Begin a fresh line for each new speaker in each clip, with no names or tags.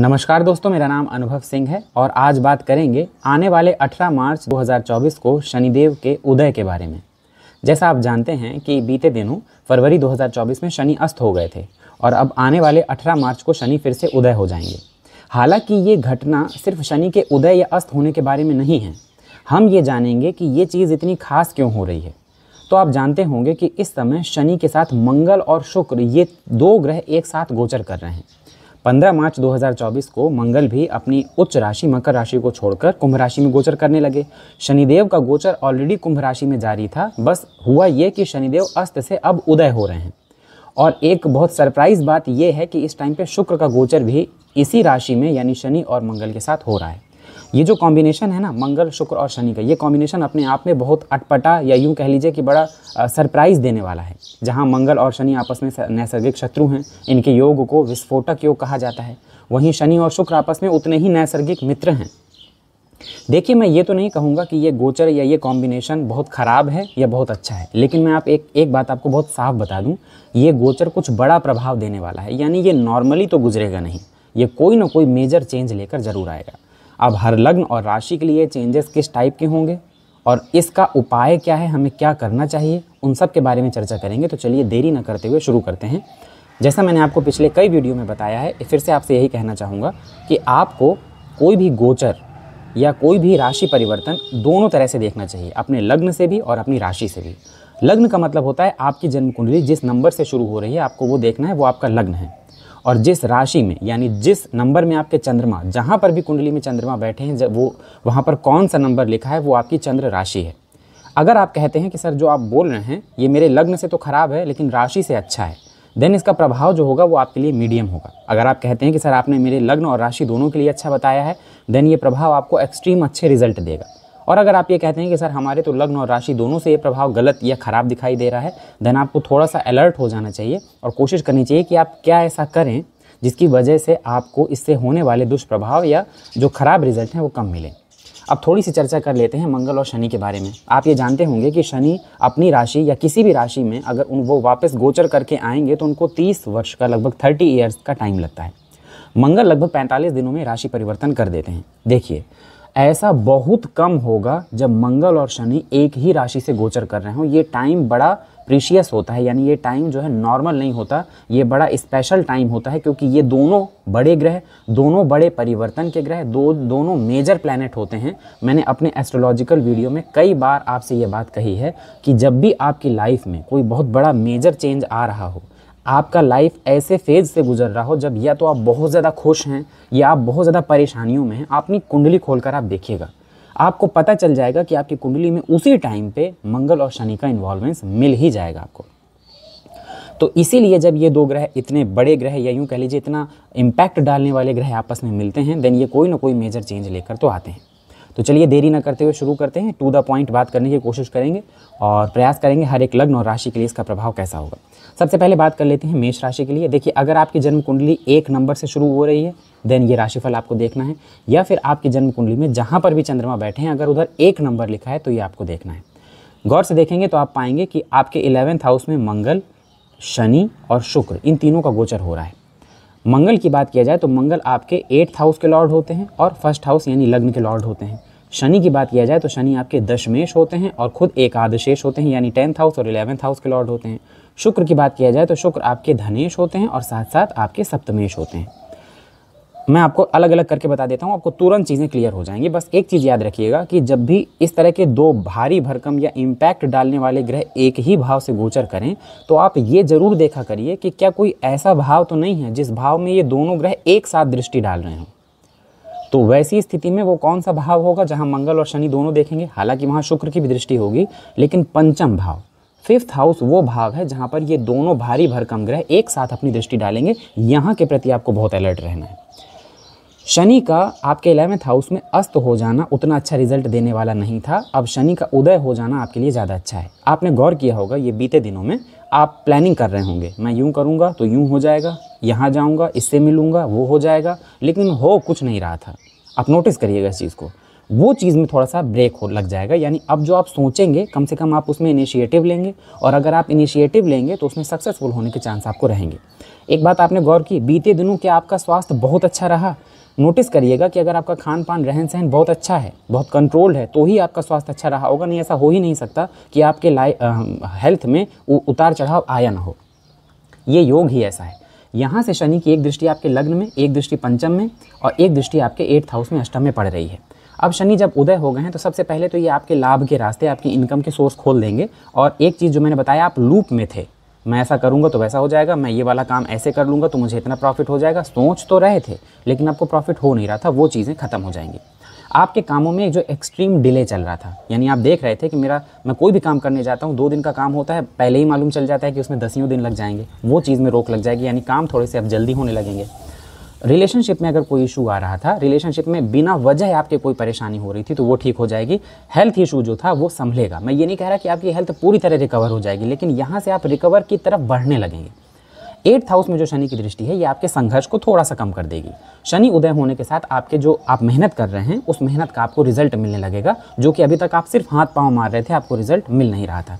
नमस्कार दोस्तों, मेरा नाम अनुभव सिंह है और आज बात करेंगे आने वाले 18 मार्च 2024 को शनिदेव के उदय के बारे में। जैसा आप जानते हैं कि बीते दिनों फरवरी 2024 में शनि अस्त हो गए थे और अब आने वाले 18 मार्च को शनि फिर से उदय हो जाएँगे। हालाँकि ये घटना सिर्फ़ शनि के उदय या अस्त होने के बारे में नहीं है। हम ये जानेंगे कि ये चीज़ इतनी खास क्यों हो रही है। तो आप जानते होंगे कि इस समय शनि के साथ मंगल और शुक्र ये दो ग्रह एक साथ गोचर कर रहे हैं। 15 मार्च 2024 को मंगल भी अपनी उच्च राशि, मकर राशि को छोड़कर कुंभ राशि में गोचर करने लगे। शनिदेव का गोचर ऑलरेडी कुंभ राशि में जारी था। बस हुआ ये कि शनिदेव अस्त से अब उदय हो रहे हैं। और एक बहुत सरप्राइज़ बात यह है कि इस टाइम पे शुक्र का गोचर भी इसी राशि में, यानी शनि और मंगल के साथ हो रहा है। ये जो कॉम्बिनेशन है ना, मंगल, शुक्र और शनि का, ये कॉम्बिनेशन अपने आप में बहुत अटपटा या यूँ कह लीजिए कि बड़ा सरप्राइज़ देने वाला है। जहाँ मंगल और शनि आपस में नैसर्गिक शत्रु हैं, इनके योग को विस्फोटक योग कहा जाता है। वहीं शनि और शुक्र आपस में उतने ही नैसर्गिक मित्र हैं। देखिए, मैं ये तो नहीं कहूँगा कि ये गोचर या ये कॉम्बिनेशन बहुत ख़राब है या बहुत अच्छा है, लेकिन मैं आप एक एक बात आपको बहुत साफ़ बता दूँ, ये गोचर कुछ बड़ा प्रभाव देने वाला है। यानी ये नॉर्मली तो गुजरेगा नहीं, ये कोई ना कोई मेजर चेंज लेकर ज़रूर आएगा। अब हर लग्न और राशि के लिए चेंजेस किस टाइप के होंगे? और इसका उपाय क्या है? हमें क्या करना चाहिए? उन सब के बारे में चर्चा करेंगे। तो चलिए देरी न करते हुए शुरू करते हैं। जैसा मैंने आपको पिछले कई वीडियो में बताया है, फिर से आपसे यही कहना चाहूँगा कि आपको कोई भी गोचर या कोई भी राशि परिवर्तन दोनों तरह से देखना चाहिए, अपने लग्न से भी और अपनी राशि से भी। लग्न का मतलब होता है आपकी जन्म कुंडली जिस नंबर से शुरू हो रही है, आपको वो देखना है, वो आपका लग्न है। और जिस राशि में, यानी जिस नंबर में आपके चंद्रमा, जहाँ पर भी कुंडली में चंद्रमा बैठे हैं, जब वो, वहाँ पर कौन सा नंबर लिखा है, वो आपकी चंद्र राशि है। अगर आप कहते हैं कि, सर, जो आप बोल रहे हैं, ये मेरे लग्न से तो ख़राब है, लेकिन राशि से अच्छा है। देन इसका प्रभाव जो होगा, वो आपके लिए मीडियम होगा। अगर आप कहते हैं कि, सर, आपने मेरे लग्न और राशि दोनों के लिए अच्छा बताया है देन ये प्रभाव आपको एक्सट्रीम अच्छे रिज़ल्ट देगा। और अगर आप ये कहते हैं कि सर हमारे तो लग्न और राशि दोनों से ये प्रभाव गलत या ख़राब दिखाई दे रहा है देन आपको थोड़ा सा अलर्ट हो जाना चाहिए और कोशिश करनी चाहिए कि आप क्या ऐसा करें जिसकी वजह से आपको इससे होने वाले दुष्प्रभाव या जो खराब रिज़ल्ट हैं वो कम मिले। अब थोड़ी सी चर्चा कर लेते हैं मंगल और शनि के बारे में। आप ये जानते होंगे कि शनि अपनी राशि या किसी भी राशि में अगर उन वो वापस गोचर करके आएँगे तो उनको 30 वर्ष का लगभग 30 ईयर्स का टाइम लगता है। मंगल लगभग 45 दिनों में राशि परिवर्तन कर देते हैं। देखिए ऐसा बहुत कम होगा जब मंगल और शनि एक ही राशि से गोचर कर रहे हों। ये टाइम बड़ा प्रीशियस होता है, यानी ये टाइम जो है नॉर्मल नहीं होता। ये बड़ा स्पेशल टाइम होता है क्योंकि ये दोनों बड़े ग्रह, दोनों बड़े परिवर्तन के ग्रह, दो, दोनों मेजर प्लैनेट होते हैं। मैंने अपने एस्ट्रोलॉजिकल वीडियो में कई बार आपसे ये बात कही है कि जब भी आपकी लाइफ में कोई बहुत बड़ा मेजर चेंज आ रहा हो आपका लाइफ ऐसे फ़ेज़ से गुजर रहा हो जब या तो आप बहुत ज़्यादा खुश हैं या आप बहुत ज़्यादा परेशानियों में हैं, अपनी कुंडली खोलकर आप देखिएगा। आपको पता चल जाएगा कि आपकी कुंडली में उसी टाइम पे मंगल और शनि का इन्वॉल्वेंस मिल ही जाएगा आपको। तो इसीलिए जब ये दो ग्रह इतने बड़े ग्रह या यूँ कह लीजिए इतना इम्पैक्ट डालने वाले ग्रह आपस में मिलते हैं देन ये कोई ना कोई मेजर चेंज लेकर तो आते हैं। तो चलिए देरी ना करते हुए शुरू करते हैं। टू द पॉइंट बात करने की कोशिश करेंगे और प्रयास करेंगे हर एक लग्न और राशि के लिए इसका प्रभाव कैसा होगा। सबसे पहले बात कर लेते हैं मेष राशि के लिए। देखिए, अगर आपकी जन्म कुंडली एक नंबर से शुरू हो रही है देन ये राशिफल आपको देखना है। या फिर आपकी जन्म कुंडली में जहाँ पर भी चंद्रमा बैठे हैं, अगर उधर एक नंबर लिखा है तो ये आपको देखना है। गौर से देखेंगे तो आप पाएँगे कि आपके इलेवेंथ हाउस में मंगल, शनि और शुक्र, इन तीनों का गोचर हो रहा है। मंगल की बात किया जाए तो मंगल आपके एट्थ हाउस के लॉर्ड होते हैं और फ़र्स्ट हाउस यानी लग्न के लॉर्ड होते हैं। शनि की बात किया जाए तो शनि आपके दशमेश होते हैं और खुद एक आदशेष होते हैं, यानी टेंथ हाउस और इलेवेंथ हाउस के लॉर्ड होते हैं। शुक्र की बात किया जाए तो शुक्र आपके धनेश होते हैं और साथ साथ आपके सप्तमेश होते हैं। मैं आपको अलग अलग करके बता देता हूँ, आपको तुरंत चीज़ें क्लियर हो जाएँगी। बस एक चीज़ याद रखिएगा कि जब भी इस तरह के दो भारी भरकम या इम्पैक्ट डालने वाले ग्रह एक ही भाव से गोचर करें तो आप ये ज़रूर देखा करिए कि क्या कोई ऐसा भाव तो नहीं है जिस भाव में ये दोनों ग्रह एक साथ दृष्टि डाल रहे हों। तो वैसी स्थिति में वो कौन सा भाव होगा जहाँ मंगल और शनि दोनों देखेंगे? हालाँकि वहाँ शुक्र की भी दृष्टि होगी, लेकिन पंचम भाव। फिफ्थ हाउस वो भाव है जहाँ पर ये दोनों भारी भरकम ग्रह एक साथ अपनी दृष्टि डालेंगे। यहाँ के प्रति आपको बहुत अलर्ट रहना है। शनि का आपके इलेवेंथ हाउस में अस्त हो जाना उतना अच्छा रिज़ल्ट देने वाला नहीं था। अब शनि का उदय हो जाना आपके लिए ज़्यादा अच्छा है। आपने गौर किया होगा, ये बीते दिनों में आप प्लानिंग कर रहे होंगे। मैं यूँ करूँगा तो यूँ हो जाएगा, यहाँ जाऊँगा, इससे मिलूँगा, वो हो जाएगा, लेकिन हो कुछ नहीं रहा था। आप नोटिस करिएगा इस चीज़ को। वो चीज़ में थोड़ा सा ब्रेक हो लग जाएगा, यानी अब जो आप सोचेंगे, कम से कम आप उसमें इनिशिएटिव लेंगे, और अगर आप इनिशिएटिव लेंगे तो उसमें सक्सेसफुल होने के चांस आपको रहेंगे। एक बात आपने गौर की, बीते दिनों क्या आपका स्वास्थ्य बहुत अच्छा रहा? नोटिस करिएगा कि अगर आपका खान पान रहन सहन बहुत अच्छा है, बहुत कंट्रोल्ड है तो ही आपका स्वास्थ्य अच्छा रहा होगा, नहीं ऐसा हो ही नहीं सकता कि आपके लाई हेल्थ में उतार चढ़ाव आया ना हो। ये योग ही ऐसा है। यहाँ से शनि की एक दृष्टि आपके लग्न में, एक दृष्टि पंचम में और एक दृष्टि आपके एट्थ हाउस में, अष्टम में पड़ रही है। अब शनि जब उदय हो गए हैं तो सबसे पहले तो ये आपके लाभ के रास्ते, आपकी इनकम के सोर्स खोल देंगे और एक चीज़ जो मैंने बताया, आप लूप में थे। मैं ऐसा करूँगा तो वैसा हो जाएगा, मैं ये वाला काम ऐसे कर लूँगा तो मुझे इतना प्रॉफिट हो जाएगा। सोच तो रहे थे, लेकिन आपको प्रॉफिट हो नहीं रहा था, वो चीज़ें ख़त्म हो जाएँगी। आपके कामों में एक जो एक्सट्रीम डिले चल रहा था, यानी आप देख रहे थे कि मेरा, मैं कोई भी काम करने जाता हूँ, दो दिन का काम होता है, पहले ही मालूम चल जाता है कि उसमें दसियों दिन लग जाएँगे, वो चीज़ में रोक लग जाएगी, यानी काम थोड़े से अब जल्दी होने लगेंगे। रिलेशनशिप में अगर कोई इशू आ रहा था रिलेशनशिप में बिना वजह आपके कोई परेशानी हो रही थी तो वो ठीक हो जाएगी। हेल्थ इशू जो था, वो संभलेगा। मैं ये नहीं कह रहा कि आपकी हेल्थ पूरी तरह रिकवर हो जाएगी, लेकिन यहाँ से आप रिकवर की तरफ़ बढ़ने लगेंगे। एट्थ हाउस में जो शनि की दृष्टि है, ये आपके संघर्ष को थोड़ा सा कम कर देगी। शनि उदय होने के साथ आपके जो आप मेहनत कर रहे हैं, उस मेहनत का आपको रिज़ल्ट मिलने लगेगा, जो कि अभी तक आप सिर्फ़ हाथ पाँव मार रहे थे, आपको रिज़ल्ट मिल नहीं रहा था।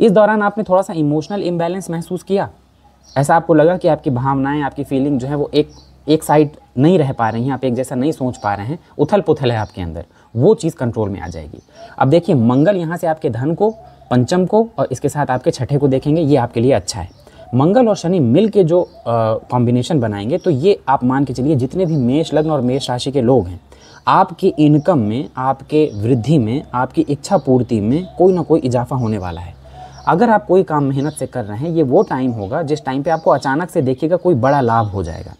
इस दौरान आपने थोड़ा सा इमोशनल इम्बैलेंस महसूस किया। ऐसा आपको लगा कि आपकी भावनाएँ, आपकी फीलिंग जो है, वो एक एक साइड नहीं रह पा रही हैं, आप एक जैसा नहीं सोच पा रहे हैं उथल पुथल है आपके अंदर, वो चीज़ कंट्रोल में आ जाएगी। अब देखिए, मंगल यहाँ से आपके धन को, पंचम को और इसके साथ आपके छठे को देखेंगे, ये आपके लिए अच्छा है। मंगल और शनि मिल के जो कॉम्बिनेशन बनाएँगे तो ये आप मान के चलिए, जितने भी मेष लग्न और मेष राशि के लोग हैं, आपकी इनकम में, आपके वृद्धि में, आपकी इच्छा पूर्ति में कोई ना कोई इजाफा होने वाला है। अगर आप कोई काम मेहनत से कर रहे हैं, ये वो टाइम होगा, जिस टाइम पे आपको अचानक से देखिएगा कोई बड़ा लाभ हो जाएगा।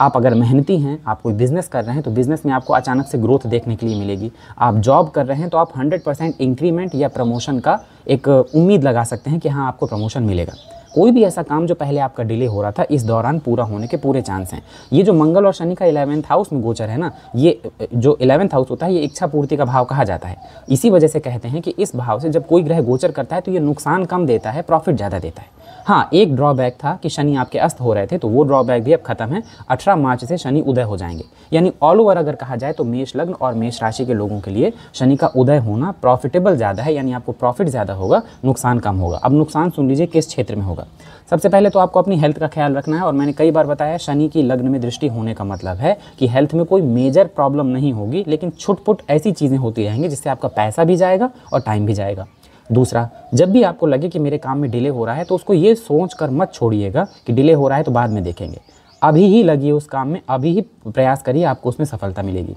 आप अगर मेहनती हैं, आप कोई बिज़नेस कर रहे हैं तो बिज़नेस में आपको अचानक से ग्रोथ देखने के लिए मिलेगी। आप जॉब कर रहे हैं तो आप 100 परसेंट इंक्रीमेंट या प्रमोशन का एक उम्मीद लगा सकते हैं कि हाँ आपको प्रमोशन मिलेगा। कोई भी ऐसा काम जो पहले आपका डिले हो रहा था, इस दौरान पूरा होने के पूरे चांस हैं। ये जो मंगल और शनि का इलेवेंथ हाउस में गोचर है ना, ये, जो इलेवेंथ हाउस होता है, ये इच्छा पूर्ति का भाव कहा जाता है। इसी वजह से कहते हैं कि इस भाव से जब कोई ग्रह गोचर करता है तो ये नुकसान कम देता है प्रॉफिट ज़्यादा देता है। हाँ एक ड्रॉबैक था कि शनि आपके अस्त हो रहे थे तो वो ड्रॉबैक भी अब खत्म है। 18 मार्च से शनि उदय हो जाएँगे। यानी ऑल ओवर अगर कहा जाए तो मेष लग्न और मेष राशि के लोगों के लिए शनि का उदय होना प्रॉफिटेबल ज़्यादा है, यानी आपको प्रॉफिट ज़्यादा होगा, नुकसान कम होगा। अब नुकसान सुन लीजिए, किस क्षेत्र में होगा। सबसे पहले तो आपको अपनी हेल्थ का ख्याल रखना है और मैंने कई बार बताया, शनि की लग्न में दृष्टि होने का मतलब है कि हेल्थ में कोई मेजर प्रॉब्लम नहीं होगी, लेकिन छुटपुट ऐसी चीज़ें होती रहेंगी जिससे आपका पैसा भी जाएगा और टाइम भी जाएगा। दूसरा, जब भी आपको लगे कि मेरे काम में डिले हो रहा है तो उसको ये सोच कर मत छोड़िएगा कि डिले हो रहा है तो बाद में देखेंगे। अभी ही लगिए उस काम में, अभी ही प्रयास करिए, आपको उसमें सफलता मिलेगी।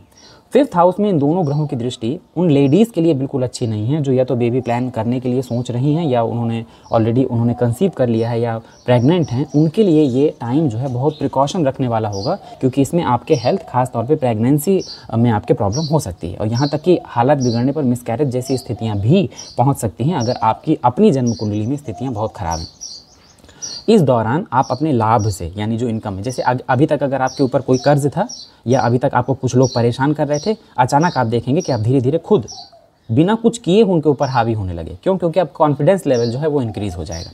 फिफ्थ हाउस में इन दोनों ग्रहों की दृष्टि उन लेडीज़ के लिए बिल्कुल अच्छी नहीं है, जो या तो बेबी प्लान करने के लिए सोच रही हैं, या उन्होंने ऑलरेडी उन्होंने कंसीव कर लिया है, या प्रेग्नेंट हैं, उनके लिए ये टाइम जो है बहुत प्रिकॉशन रखने वाला होगा, क्योंकि इसमें आपके हेल्थ खास तौर पे प्रेगनेंसी में आपके प्रॉब्लम हो सकती है। और यहाँ तक कि हालत बिगड़ने पर मिसकैरेज जैसी स्थितियाँ भी पहुँच सकती हैं, अगर आपकी अपनी जन्म कुंडली में स्थितियाँ बहुत ख़राब हैं। इस दौरान आप अपने लाभ से, यानी जो इनकम है, जैसे अभी तक अगर आपके ऊपर कोई कर्ज था, या अभी तक आपको कुछ लोग परेशान कर रहे थे, अचानक आप देखेंगे कि आप धीरे धीरे खुद, बिना कुछ किए उनके ऊपर हावी होने लगे। क्यों? क्योंकि आप कॉन्फिडेंस लेवल जो है वो इंक्रीज़ हो जाएगा।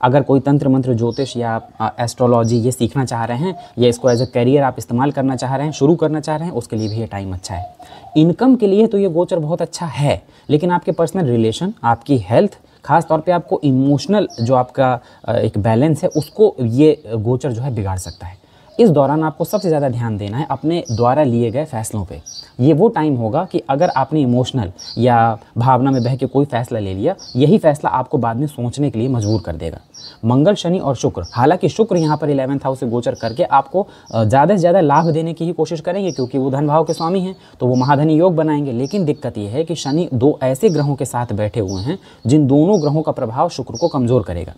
अगर कोई तंत्र मंत्र ज्योतिष या एस्ट्रोलॉजी ये सीखना चाह रहे हैं, या इसको एज अ करियर आप इस्तेमाल करना चाह रहे हैं, शुरू करना चाह रहे हैं, उसके लिए भी ये टाइम अच्छा है। इनकम के लिए तो ये गोचर बहुत अच्छा है, लेकिन आपके पर्सनल रिलेशन आपकी हेल्थ खास तौर पे आपको इमोशनल जो आपका एक बैलेंस है, उसको ये गोचर जो है बिगाड़ सकता है। इस दौरान आपको सबसे ज़्यादा ध्यान देना है अपने द्वारा लिए गए फैसलों पे। ये वो टाइम होगा कि अगर आपने इमोशनल या भावना में बह के कोई फैसला ले लिया, यही फैसला आपको बाद में सोचने के लिए मजबूर कर देगा। मंगल, शनि और शुक्र, हालाँकि शुक्र यहाँ पर इलेवंथ हाउस से गोचर करके आपको ज़्यादा से ज़्यादा लाभ देने की ही कोशिश करेंगे क्योंकि वो धन भाव के स्वामी हैं तो वो महाधनी योग बनाएँगे। लेकिन दिक्कत ये है कि शनि दो ऐसे ग्रहों के साथ बैठे हुए हैं, जिन दोनों ग्रहों का प्रभाव शुक्र को कमज़ोर करेगा।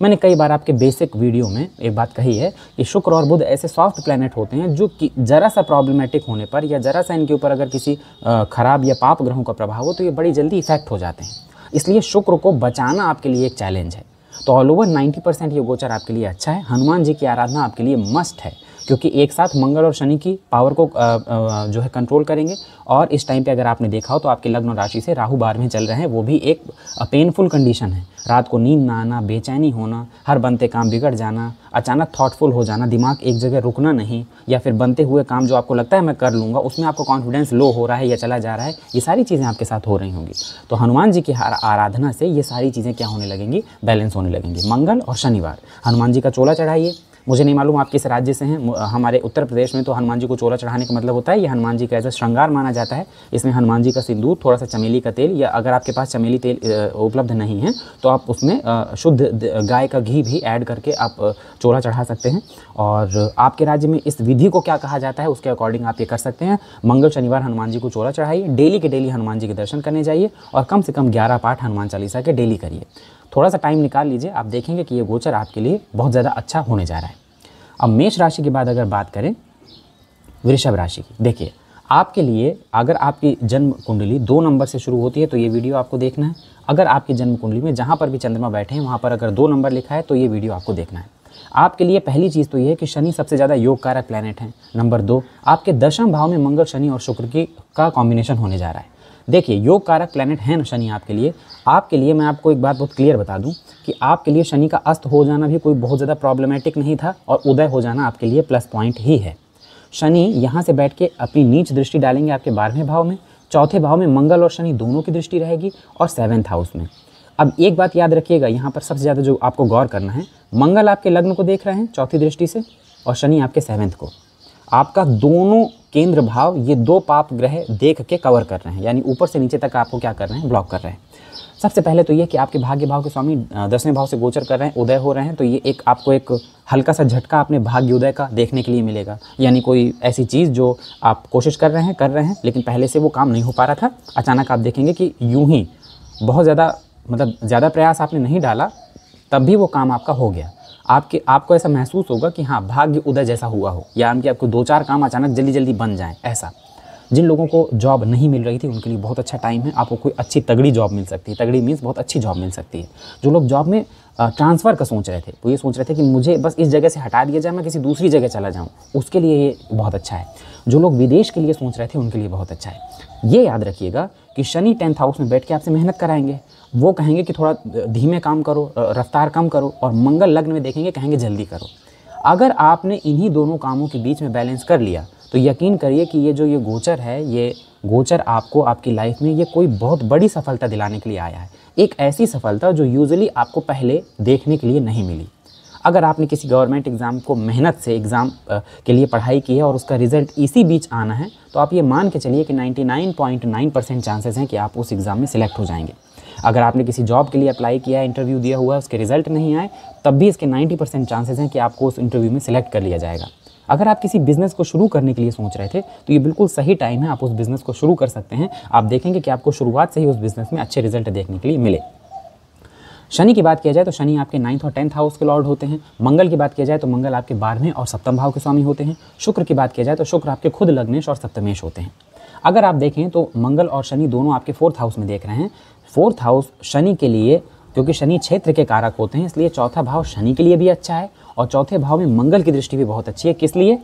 मैंने कई बार आपके बेसिक वीडियो में एक बात कही है कि शुक्र और बुध ऐसे सॉफ्ट प्लैनेट होते हैं जो कि ज़रा सा प्रॉब्लमेटिक होने पर या ज़रा सा इनके ऊपर अगर किसी खराब या पाप ग्रहों का प्रभाव हो तो ये बड़ी जल्दी इफ़ेक्ट हो जाते हैं। इसलिए शुक्र को बचाना आपके लिए एक चैलेंज है। तो ऑल ओवर 90 परसेंट ये गोचर आपके लिए अच्छा है। हनुमान जी की आराधना आपके लिए मस्ट है। क्योंकि एक साथ मंगल और शनि की पावर को जो है कंट्रोल करेंगे। और इस टाइम पे अगर आपने देखा हो तो आपके लग्न राशि से राहु बार में चल रहे हैं, वो भी एक पेनफुल कंडीशन है। रात को नींद ना आना, बेचैनी होना, हर बनते काम बिगड़ जाना, अचानक थॉटफुल हो जाना, दिमाग एक जगह रुकना नहीं, या फिर बनते हुए काम जो आपको लगता है मैं कर लूँगा, उसमें आपको कॉन्फिडेंस लो हो रहा है या चला जा रहा है, ये सारी चीज़ें आपके साथ हो रही होंगी। तो हनुमान जी की आराधना से ये सारी चीज़ें क्या होने लगेंगी? बैलेंस होने लगेंगी। मंगल और शनिवार। हनुमान जी का चोला चढ़ाइए। मुझे नहीं मालूम आप किस राज्य से हैं हमारे उत्तर प्रदेश में तो हनुमान जी को चोला चढ़ाने का मतलब होता है, ये हनुमान जी का ऐसा श्रृंगार माना जाता है। इसमें हनुमान जी का सिंदूर, थोड़ा सा चमेली का तेल या अगर आपके पास चमेली तेल उपलब्ध नहीं है तो आप उसमें शुद्ध गाय का घी भी ऐड करके आप चोला चढ़ा सकते हैं। और आपके राज्य में इस विधि को क्या कहा जाता है, उसके अकॉर्डिंग आप ये कर सकते हैं। मंगल शनिवार हनुमान जी को चोला चढ़ाइए, डेली के डेली हनुमान जी के दर्शन करने जाइए और कम से कम ग्यारह पाठ हनुमान चालीसा के डेली करिए। थोड़ा सा टाइम निकाल लीजिए, आप देखेंगे कि ये गोचर आपके लिए बहुत ज़्यादा अच्छा होने जा रहा है। अब मेष राशि के बाद अगर बात करें, वृषभ राशि की, देखिए, आपके लिए अगर आपकी जन्म कुंडली दो नंबर से शुरू होती है तो ये वीडियो आपको देखना है। अगर आपकी जन्म कुंडली में जहाँ पर भी चंद्रमा बैठे हैं, वहाँ पर अगर दो नंबर लिखा है तो ये वीडियो आपको देखना है। आपके लिए पहली चीज़ तो ये है कि शनि सबसे ज़्यादा योग कारक प्लानट है, नंबर दो। आपके दशम भाव में मंगल, शनि और शुक्र की का कॉम्बिनेशन होने जा रहा है। देखिए, योग कारक प्लानट है ना शनि आपके लिए। आपके लिए मैं आपको एक बात बहुत क्लियर बता दूँ कि आपके लिए शनि का अस्त हो जाना भी कोई बहुत ज़्यादा प्रॉब्लमेटिक नहीं था और उदय हो जाना आपके लिए प्लस पॉइंट ही है। शनि यहाँ से बैठ के अपनी नीच दृष्टि डालेंगे आपके बारहवें भाव में, चौथे भाव में मंगल और शनि दोनों की दृष्टि रहेगी और सेवेंथ हाउस में। अब एक बात याद रखिएगा, यहाँ पर सबसे ज़्यादा जो आपको गौर करना है, मंगल आपके लग्न को देख रहे हैं चौथी दृष्टि से और शनि आपके सेवेंथ को। आपका दोनों केंद्र भाव ये दो पाप ग्रह देख के कवर कर रहे हैं। यानी ऊपर से नीचे तक आपको क्या कर रहे हैं? ब्लॉक कर रहे हैं। सबसे पहले तो ये कि आपके भाग्य भाव के स्वामी दसवें भाव से गोचर कर रहे हैं, उदय हो रहे हैं तो ये एक आपको एक हल्का सा झटका अपने भाग्य उदय का देखने के लिए मिलेगा। यानी कोई ऐसी चीज़ जो आप कोशिश कर रहे हैं, कर रहे हैं, लेकिन पहले से वो काम नहीं हो पा रहा था। अचानक आप देखेंगे कि यूँ ही बहुत ज़्यादा मतलब ज़्यादा प्रयास आपने नहीं डाला, तब भी वो काम आपका हो गया। आपके, आपको ऐसा महसूस होगा कि हाँ भाग्य उदय जैसा हुआ हो, या कि आपको दो चार काम अचानक जल्दी जल्दी बन जाए, ऐसा। जिन लोगों को जॉब नहीं मिल रही थी, उनके लिए बहुत अच्छा टाइम है, आपको कोई अच्छी तगड़ी जॉब मिल सकती है। तगड़ी मीन्स बहुत अच्छी जॉब मिल सकती है। जो लोग जॉब में ट्रांसफ़र का सोच रहे थे, वो ये सोच रहे थे कि मुझे बस इस जगह से हटा दिया जाए, मैं किसी दूसरी जगह चला जाऊँ, उसके लिए ये बहुत अच्छा है। जो लोग विदेश के लिए सोच रहे थे, उनके लिए बहुत अच्छा है। ये याद रखिएगा कि शनि टेंथ हाउस में बैठ के आपसे मेहनत कराएँगे। वो कहेंगे कि थोड़ा धीमे काम करो रफ्तार कम करो और मंगल लग्न में देखेंगे, कहेंगे जल्दी करो। अगर आपने इन्हीं दोनों कामों के बीच में बैलेंस कर लिया तो यकीन करिए कि ये जो ये गोचर है, ये गोचर आपको आपकी लाइफ में ये कोई बहुत बड़ी सफलता दिलाने के लिए आया है। एक ऐसी सफलता जो यूजुअली आपको पहले देखने के लिए नहीं मिली। अगर आपने किसी गवर्नमेंट एग्ज़ाम को मेहनत से, एग्ज़ाम के लिए पढ़ाई की है और उसका रिज़ल्ट इसी बीच आना है तो आप ये मान के चलिए कि 99.9 परसेंट चांसेस हैं कि आप उस एग्ज़ाम में सिलेक्ट हो जाएँगे। अगर आपने किसी जॉब के लिए अप्लाई किया है इंटरव्यू दिया हुआ है, उसके रिज़ल्ट नहीं आए, तब भी इसके 90 परसेंट चांसेस हैं कि आपको उस इंटरव्यू में सिलेक्ट कर लिया जाएगा। अगर आप किसी बिज़नेस को शुरू करने के लिए सोच रहे थे तो ये बिल्कुल सही टाइम है आप उस बिज़नेस को शुरू कर सकते हैं। आप देखेंगे कि आपको शुरुआत से ही उस बिज़नेस में अच्छे रिज़ल्ट देखने के लिए मिले। शनि की बात किया जाए तो शनि आपके नाइन्थ और टेंथ हाउस के लॉर्ड होते हैं। मंगल की बात किया जाए तो मंगल आपके बारहवें और सप्तम भाव के स्वामी होते हैं। शुक्र की बात किया जाए तो शुक्र आपके खुद लग्नेश और सप्तमेश होते हैं। अगर आप देखें तो मंगल और शनि दोनों आपके फोर्थ हाउस में देख रहे हैं। फोर्थ हाउस शनि के लिए, क्योंकि शनि क्षेत्र के कारक होते हैं, इसलिए चौथा भाव शनि के लिए भी अच्छा है, और चौथे भाव में मंगल की दृष्टि भी बहुत अच्छी है। किस लिए?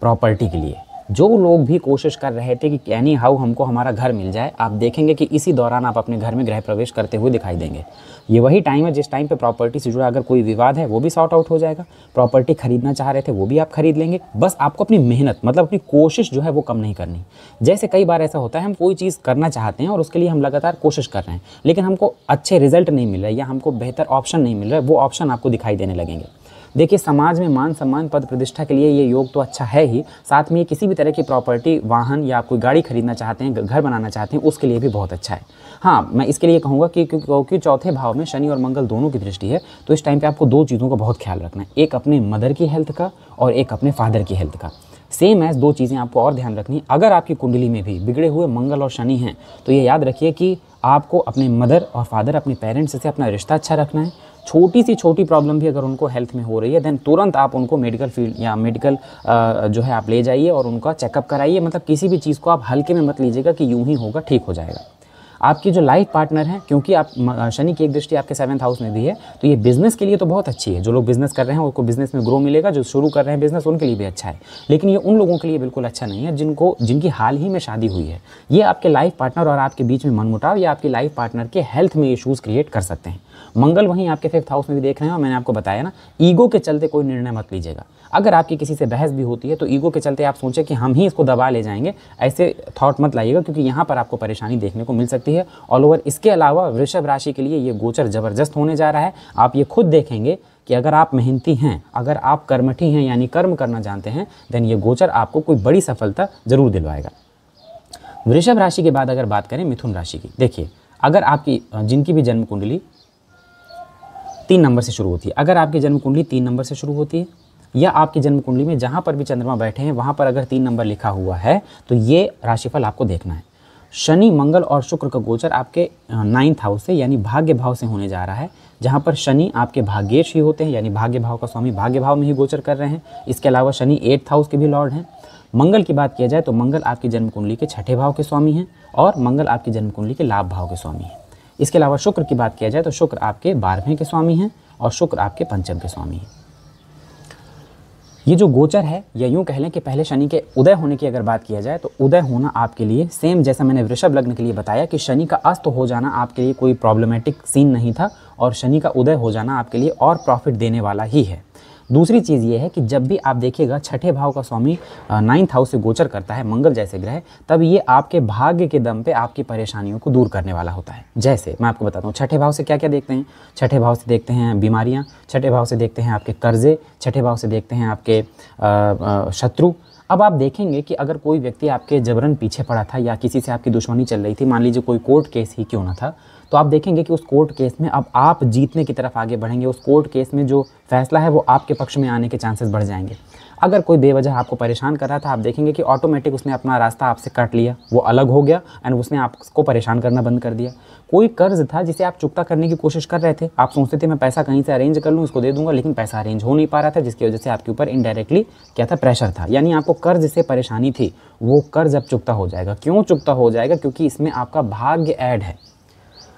प्रॉपर्टी के लिए। जो लोग भी कोशिश कर रहे थे कि एनी हाउ हमको हमारा घर मिल जाए, आप देखेंगे कि इसी दौरान आप अपने घर में गृह प्रवेश करते हुए दिखाई देंगे। ये वही टाइम है जिस टाइम पे प्रॉपर्टी से जुड़ा अगर कोई विवाद है, वो भी सॉर्ट आउट हो जाएगा। प्रॉपर्टी खरीदना चाह रहे थे, वो भी आप खरीद लेंगे। बस आपको अपनी मेहनत मतलब अपनी कोशिश जो है वो कम नहीं करनी। जैसे कई बार ऐसा होता है, हम कोई चीज़ करना चाहते हैं और उसके लिए हम लगातार कोशिश कर रहे हैं, लेकिन हमको अच्छे रिज़ल्ट नहीं मिल रहे या हमको बेहतर ऑप्शन नहीं मिल रहा है वो ऑप्शन आपको दिखाई देने लगेंगे। देखिए, समाज में मान सम्मान, पद प्रतिष्ठा के लिए ये योग तो अच्छा है ही। साथ में ये किसी भी तरह की प्रॉपर्टी, वाहन या कोई गाड़ी खरीदना चाहते हैं, घर बनाना चाहते हैं, उसके लिए भी बहुत अच्छा है। हाँ मैं इसके लिए कहूँगा कि क्योंकि चौथे भाव में शनि और मंगल दोनों की दृष्टि है तो इस टाइम पर आपको दो चीज़ों का बहुत ख्याल रखना है। एक अपने मदर की हेल्थ का और एक अपने फादर की हेल्थ का। सेम एज दो चीज़ें आपको और ध्यान रखनी अगर आपकी कुंडली में भी बिगड़े हुए मंगल और शनि हैं तो ये याद रखिए कि आपको अपने मदर और फादर अपने पेरेंट्स से अपना रिश्ता अच्छा रखना है। छोटी सी छोटी प्रॉब्लम भी अगर उनको हेल्थ में हो रही है देन तुरंत आप उनको मेडिकल फ़ील्ड या मेडिकल जो है आप ले जाइए और उनका चेकअप कराइए। मतलब किसी भी चीज़ को आप हल्के में मत लीजिएगा कि यूँ ही होगा, ठीक हो जाएगा। आपकी जो लाइफ पार्टनर है, क्योंकि आप शनि की एक दृष्टि आपके सेवन्थ हाउस में भी है तो ये बिज़नेस के लिए तो बहुत अच्छी है। जो लोग बिज़नेस कर रहे हैं, उनको बिज़नेस में ग्रो मिलेगा, जो शुरू कर रहे हैं बिज़नेस उनके लिए भी अच्छा है। लेकिन ये उन लोगों के लिए बिल्कुल अच्छा नहीं है, जिनको, जिनकी हाल ही में शादी हुई है। ये आपके लाइफ पार्टनर और आपके बीच में मनमुटाव या आपकी लाइफ पार्टनर के हेल्थ में इशूज़ क्रिएट कर सकते हैं। मंगल वहीं आपके फिफ्थ हाउस में भी देख रहे हैं और मैंने आपको बताया ना ईगो के चलते कोई निर्णय मत लीजिएगा। अगर आपकी किसी से बहस भी होती है तो ईगो के चलते आप सोचें कि हम ही इसको दबा ले जाएँगे। ऐसे थॉट मत लाइएगा, क्योंकि यहाँ पर आपको परेशानी देखने को मिल सकती है। ऑल ओवर इसके अलावा वृषभ राशि के लिए ये गोचर ज़बरदस्त होने जा रहा है। आप ये खुद देखेंगे कि अगर आप मेहनती हैं, अगर आप कर्मठी हैं, यानी कर्म करना जानते हैं देन ये गोचर आपको कोई बड़ी सफलता ज़रूर दिलवाएगा। वृषभ राशि के बाद अगर बात करें, मिथुन राशि की, देखिए, अगर आपकी, जिनकी भी जन्म कुंडली तीन नंबर से शुरू होती है। अगर आपकी जन्म कुंडली तीन नंबर से शुरू होती है, या आपकी जन्म कुंडली में जहाँ पर भी चंद्रमा बैठे हैं, वहाँ पर अगर तीन नंबर लिखा हुआ है तो ये राशिफल आपको देखना है। शनि, मंगल और शुक्र का गोचर आपके नाइन्थ हाउस से, यानी भाग्य भाव से होने जा रहा है, जहाँ पर शनि आपके भाग्येश ही होते हैं, यानी भाग्य भाव का स्वामी भाग्य भाव में ही गोचर कर रहे हैं। इसके अलावा शनि एट्थ हाउस के भी लॉर्ड हैं। मंगल की बात किया जाए तो मंगल आपकी जन्म कुंडली के छठे भाव के स्वामी हैं, और मंगल आपकी जन्म कुंडली के लाभ भाव के स्वामी हैं। इसके अलावा शुक्र की बात किया जाए तो शुक्र आपके बारहवें के स्वामी हैं और शुक्र आपके पंचम के स्वामी हैं। ये जो गोचर है, या यूँ कह लें कि पहले शनि के उदय होने की अगर बात किया जाए तो उदय होना आपके लिए सेम जैसा मैंने वृषभ लग्न के लिए बताया कि शनि का अस्त हो जाना आपके लिए कोई प्रॉब्लमेटिक सीन नहीं था और शनि का उदय हो जाना आपके लिए और प्रॉफिट देने वाला ही है। दूसरी चीज़ ये है कि जब भी आप देखिएगा छठे भाव का स्वामी नाइन्थ हाउस से गोचर करता है, मंगल जैसे ग्रह, तब ये आपके भाग्य के दम पे आपकी परेशानियों को दूर करने वाला होता है। जैसे, मैं आपको बताता हूँ, छठे भाव से क्या क्या देखते हैं? छठे भाव से देखते हैं बीमारियाँ, छठे भाव से देखते हैं आपके कर्जे, छठे भाव से देखते हैं आपके शत्रु। अब आप देखेंगे कि अगर कोई व्यक्ति आपके जबरन पीछे पड़ा था या किसी से आपकी दुश्मनी चल रही थी, मान लीजिए कोई कोर्ट केस ही क्यों ना था तो आप देखेंगे कि उस कोर्ट केस में अब आप जीतने की तरफ़ आगे बढ़ेंगे। उस कोर्ट केस में जो फैसला है, वो आपके पक्ष में आने के चांसेस बढ़ जाएँगे। अगर कोई बेवजह आपको परेशान कर रहा था, आप देखेंगे कि ऑटोमेटिक उसने अपना रास्ता आपसे काट लिया। वो अलग हो गया एंड उसने आपको परेशान करना बंद कर दिया। कोई कर्ज था जिसे आप चुकता करने की कोशिश कर रहे थे? आप सोचते थे, मैं पैसा कहीं से अरेंज कर लूँ उसको दे दूँगा, लेकिन पैसा अरेंज हो नहीं पा रहा था, जिसकी वजह से आपके ऊपर इनडायरेक्टली क्या था? प्रेशर था। यानी आपको कर्ज से परेशानी थी। वो कर्ज अब चुकता हो जाएगा। क्यों चुकता हो जाएगा? क्योंकि इसमें आपका भाग्य ऐड है।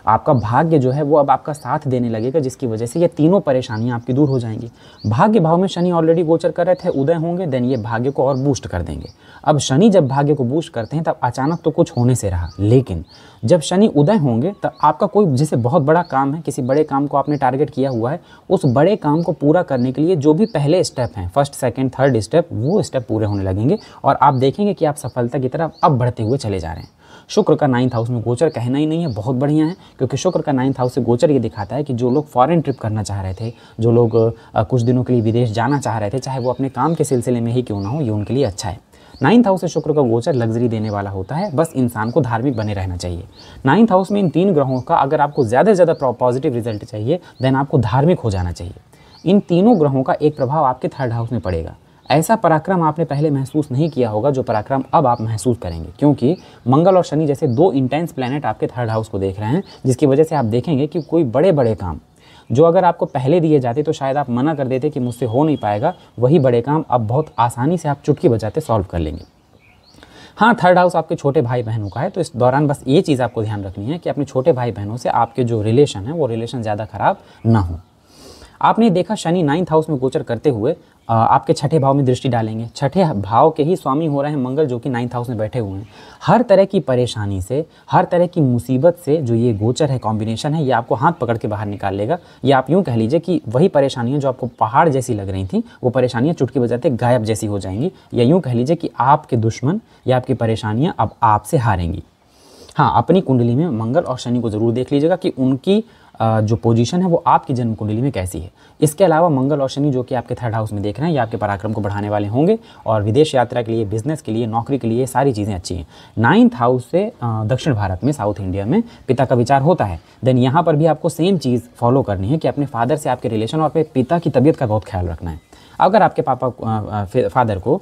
आपका भाग्य जो है वो अब आपका साथ देने लगेगा, जिसकी वजह से ये तीनों परेशानियाँ आपकी दूर हो जाएँगी। भाग्य भाव में शनि ऑलरेडी गोचर कर रहे थे, उदय होंगे देन ये भाग्य को और बूस्ट कर देंगे। अब शनि जब भाग्य को बूस्ट करते हैं, तब अचानक तो कुछ होने से रहा। लेकिन जब शनि उदय होंगे, तब आपका कोई जैसे बहुत बड़ा काम है, किसी बड़े काम को आपने टारगेट किया हुआ है, उस बड़े काम को पूरा करने के लिए जो भी पहले स्टेप हैं फ़र्स्ट सेकेंड थर्ड स्टेप वो स्टेप पूरे होने लगेंगे। और आप देखेंगे कि आप सफलता की तरफ़ अब बढ़ते हुए चले जा रहे हैं। शुक्र का नाइन्थ हाउस में गोचर कहना ही नहीं है, बहुत बढ़िया है, क्योंकि शुक्र का नाइन्थ हाउस से गोचर ये दिखाता है कि जो लोग फॉरेन ट्रिप करना चाह रहे थे, जो लोग कुछ दिनों के लिए विदेश जाना चाह रहे थे, चाहे वो अपने काम के सिलसिले में ही क्यों ना हो, ये उनके लिए अच्छा है। नाइन्थ हाउस से शुक्र का गोचर लग्जरी देने वाला होता है, बस इंसान को धार्मिक बने रहना चाहिए। नाइन्थ हाउस में इन तीन ग्रहों का अगर आपको ज़्यादा से ज़्यादा पॉजिटिव रिज़ल्ट चाहिए देन आपको धार्मिक हो जाना चाहिए। इन तीनों ग्रहों का एक प्रभाव आपके थर्ड हाउस में पड़ेगा। ऐसा पराक्रम आपने पहले महसूस नहीं किया होगा जो पराक्रम अब आप महसूस करेंगे। क्योंकि मंगल और शनि जैसे दो इंटेंस प्लैनेट आपके थर्ड हाउस को देख रहे हैं, जिसकी वजह से आप देखेंगे कि कोई बड़े बड़े काम, जो अगर आपको पहले दिए जाते तो शायद आप मना कर देते कि मुझसे हो नहीं पाएगा, वही बड़े काम अब बहुत आसानी से आप चुटकी बजाते सॉल्व कर लेंगे। हाँ थर्ड हाउस आपके छोटे भाई बहनों का है तो इस दौरान बस ये चीज़ आपको ध्यान रखनी है कि अपने छोटे भाई बहनों से आपके जो रिलेशन है, वो रिलेशन ज़्यादा खराब ना हो। आपने देखा शनि नाइन्थ हाउस में गोचर करते हुए आपके छठे भाव में दृष्टि डालेंगे। छठे भाव के ही स्वामी हो रहे हैं मंगल, जो कि नाइन्थ हाउस में बैठे हुए हैं। हर तरह की परेशानी से, हर तरह की मुसीबत से जो ये गोचर है कॉम्बिनेशन है, ये आपको हाथ पकड़ के बाहर निकाल लेगा। या आप यूँ कह लीजिए कि वही परेशानियाँ जो आपको पहाड़ जैसी लग रही थी, वो परेशानियाँ चुटकी बजाते गायब जैसी हो जाएँगी। या यूँ कह लीजिए कि आपके दुश्मन या आपकी परेशानियाँ अब आपसे हारेंगी। हाँ अपनी कुंडली में मंगल और शनि को ज़रूर देख लीजिएगा कि उनकी जो पोजीशन है, वो आपकी जन्म कुंडली में कैसी है। इसके अलावा मंगल और शनि, जो कि आपके थर्ड हाउस में देख रहे हैं, ये आपके पराक्रम को बढ़ाने वाले होंगे और विदेश यात्रा के लिए बिज़नेस के लिए, नौकरी के लिए सारी चीज़ें अच्छी हैं। नाइन्थ हाउस से दक्षिण भारत में साउथ इंडिया में पिता का विचार होता है। देन यहाँ पर भी आपको सेम चीज़ फॉलो करनी है कि अपने फादर से आपके रिलेशन और अपने पिता की तबीयत का बहुत ख्याल रखना है। अगर आपके पापा फादर को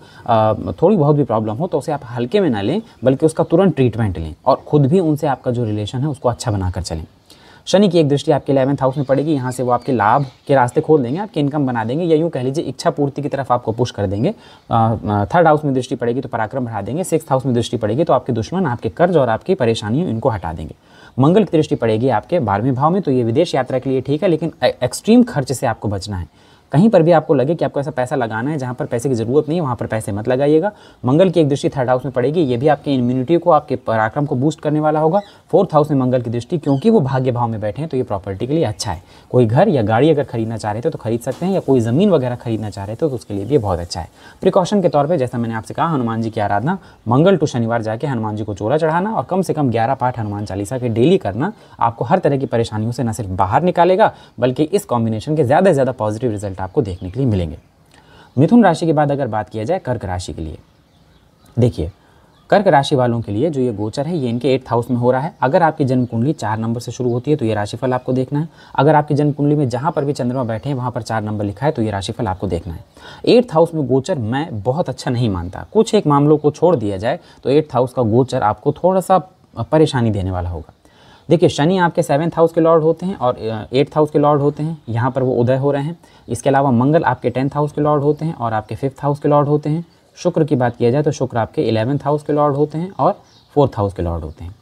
थोड़ी बहुत भी प्रॉब्लम हो तो उसे आप हल्के में ना लें, बल्कि उसका तुरंत ट्रीटमेंट लें और खुद भी उनसे आपका जो रिलेशन है, उसको अच्छा बनाकर चलें। शनि की एक दृष्टि आपके इलेवंथ हाउस में पड़ेगी, यहाँ से वो आपके लाभ के रास्ते खोल देंगे, आपके इनकम बना देंगे, या यूँ कह लीजिए इच्छा पूर्ति की तरफ़ आपको पुश कर देंगे। थर्ड हाउस में दृष्टि पड़ेगी तो पराक्रम बढ़ा देंगे सिक्स हाउस में दृष्टि पड़ेगी तो आपके दुश्मन, आपके कर्ज और आपकी परेशानियों इनको हटा देंगे। मंगल की दृष्टि पड़ेगी आपके बारहवें भाव में तो ये विदेश यात्रा के लिए ठीक है, लेकिन एक्सट्रीम खर्च से आपको बचना है। कहीं पर भी आपको लगे कि आपको ऐसा पैसा लगाना है, जहाँ पर पैसे की ज़रूरत नहीं है, वहाँ पर पैसे मत लगाइएगा। मंगल की एक दृष्टि थर्ड हाउस में पड़ेगी, ये भी आपके इम्यूनिटी को, आपके पराक्रम को बूस्ट करने वाला होगा। फोर्थ हाउस में मंगल की दृष्टि, क्योंकि वो भाग्य भाव में बैठे हैं तो ये प्रॉपर्टी के लिए अच्छा है। कोई घर या गाड़ी अगर खरीदना चाह रहे थे तो खरीद सकते हैं, या कोई ज़मीन वगैरह खरीदना चाह रहे थे तो उसके लिए भी बहुत अच्छा है। प्रिकॉशन के तौर पर जैसा मैंने आपसे कहा, हनुमान जी की आराधना, मंगल टू शनिवार जाके हनुमान जी को चोरा चढ़ाना, और कम से कम ग्यारह पाठ हनुमान चालीसा के डेली करना, आपको हर तरह की परेशानियों से न सिर्फ़ बाहर निकालेगा, बल्कि इस कॉम्बिनेशन के ज़्यादा से ज़्यादा पॉजिटिव रिज़ल्ट आपको देखने के लिए मिलेंगे। मिथुन राशि के बाद अगर बात किया जाए कर्क राशि के लिए, देखिए, कर्क राशि वालों के लिए जो ये गोचर है, ये इनके एट्थ हाउस में हो रहा है। अगर आपकी जन्म कुंडली चार नंबर से शुरू होती है तो ये राशिफल आपको देखना है। अगर आपकी जन्म कुंडली में जहाँ पर भी चंद्रमा बैठे हैं, वहाँ पर चार नंबर लिखा है तो ये राशिफल आपको देखना है। एट्थ हाउस में गोचर मैं बहुत अच्छा नहीं मानता। कुछ एक मामलों को छोड़ दिया जाए तो एट्थ हाउस का गोचर आपको थोड़ा सा परेशानी देने वाला होगा। देखिए, शनि आपके सेवन्थ हाउस के लॉर्ड होते हैं और एट्थ हाउस के लॉर्ड होते हैं। यहाँ पर वो उदय हो रहे हैं। इसके अलावा मंगल आपके टेंथ हाउस के लॉर्ड होते हैं और आपके फिफ्थ हाउस के लॉर्ड होते हैं। शुक्र की बात किया जाए तो शुक्र आपके इलेवेंथ हाउस के लॉर्ड होते हैं और फोर्थ हाउस के लॉर्ड होते हैं।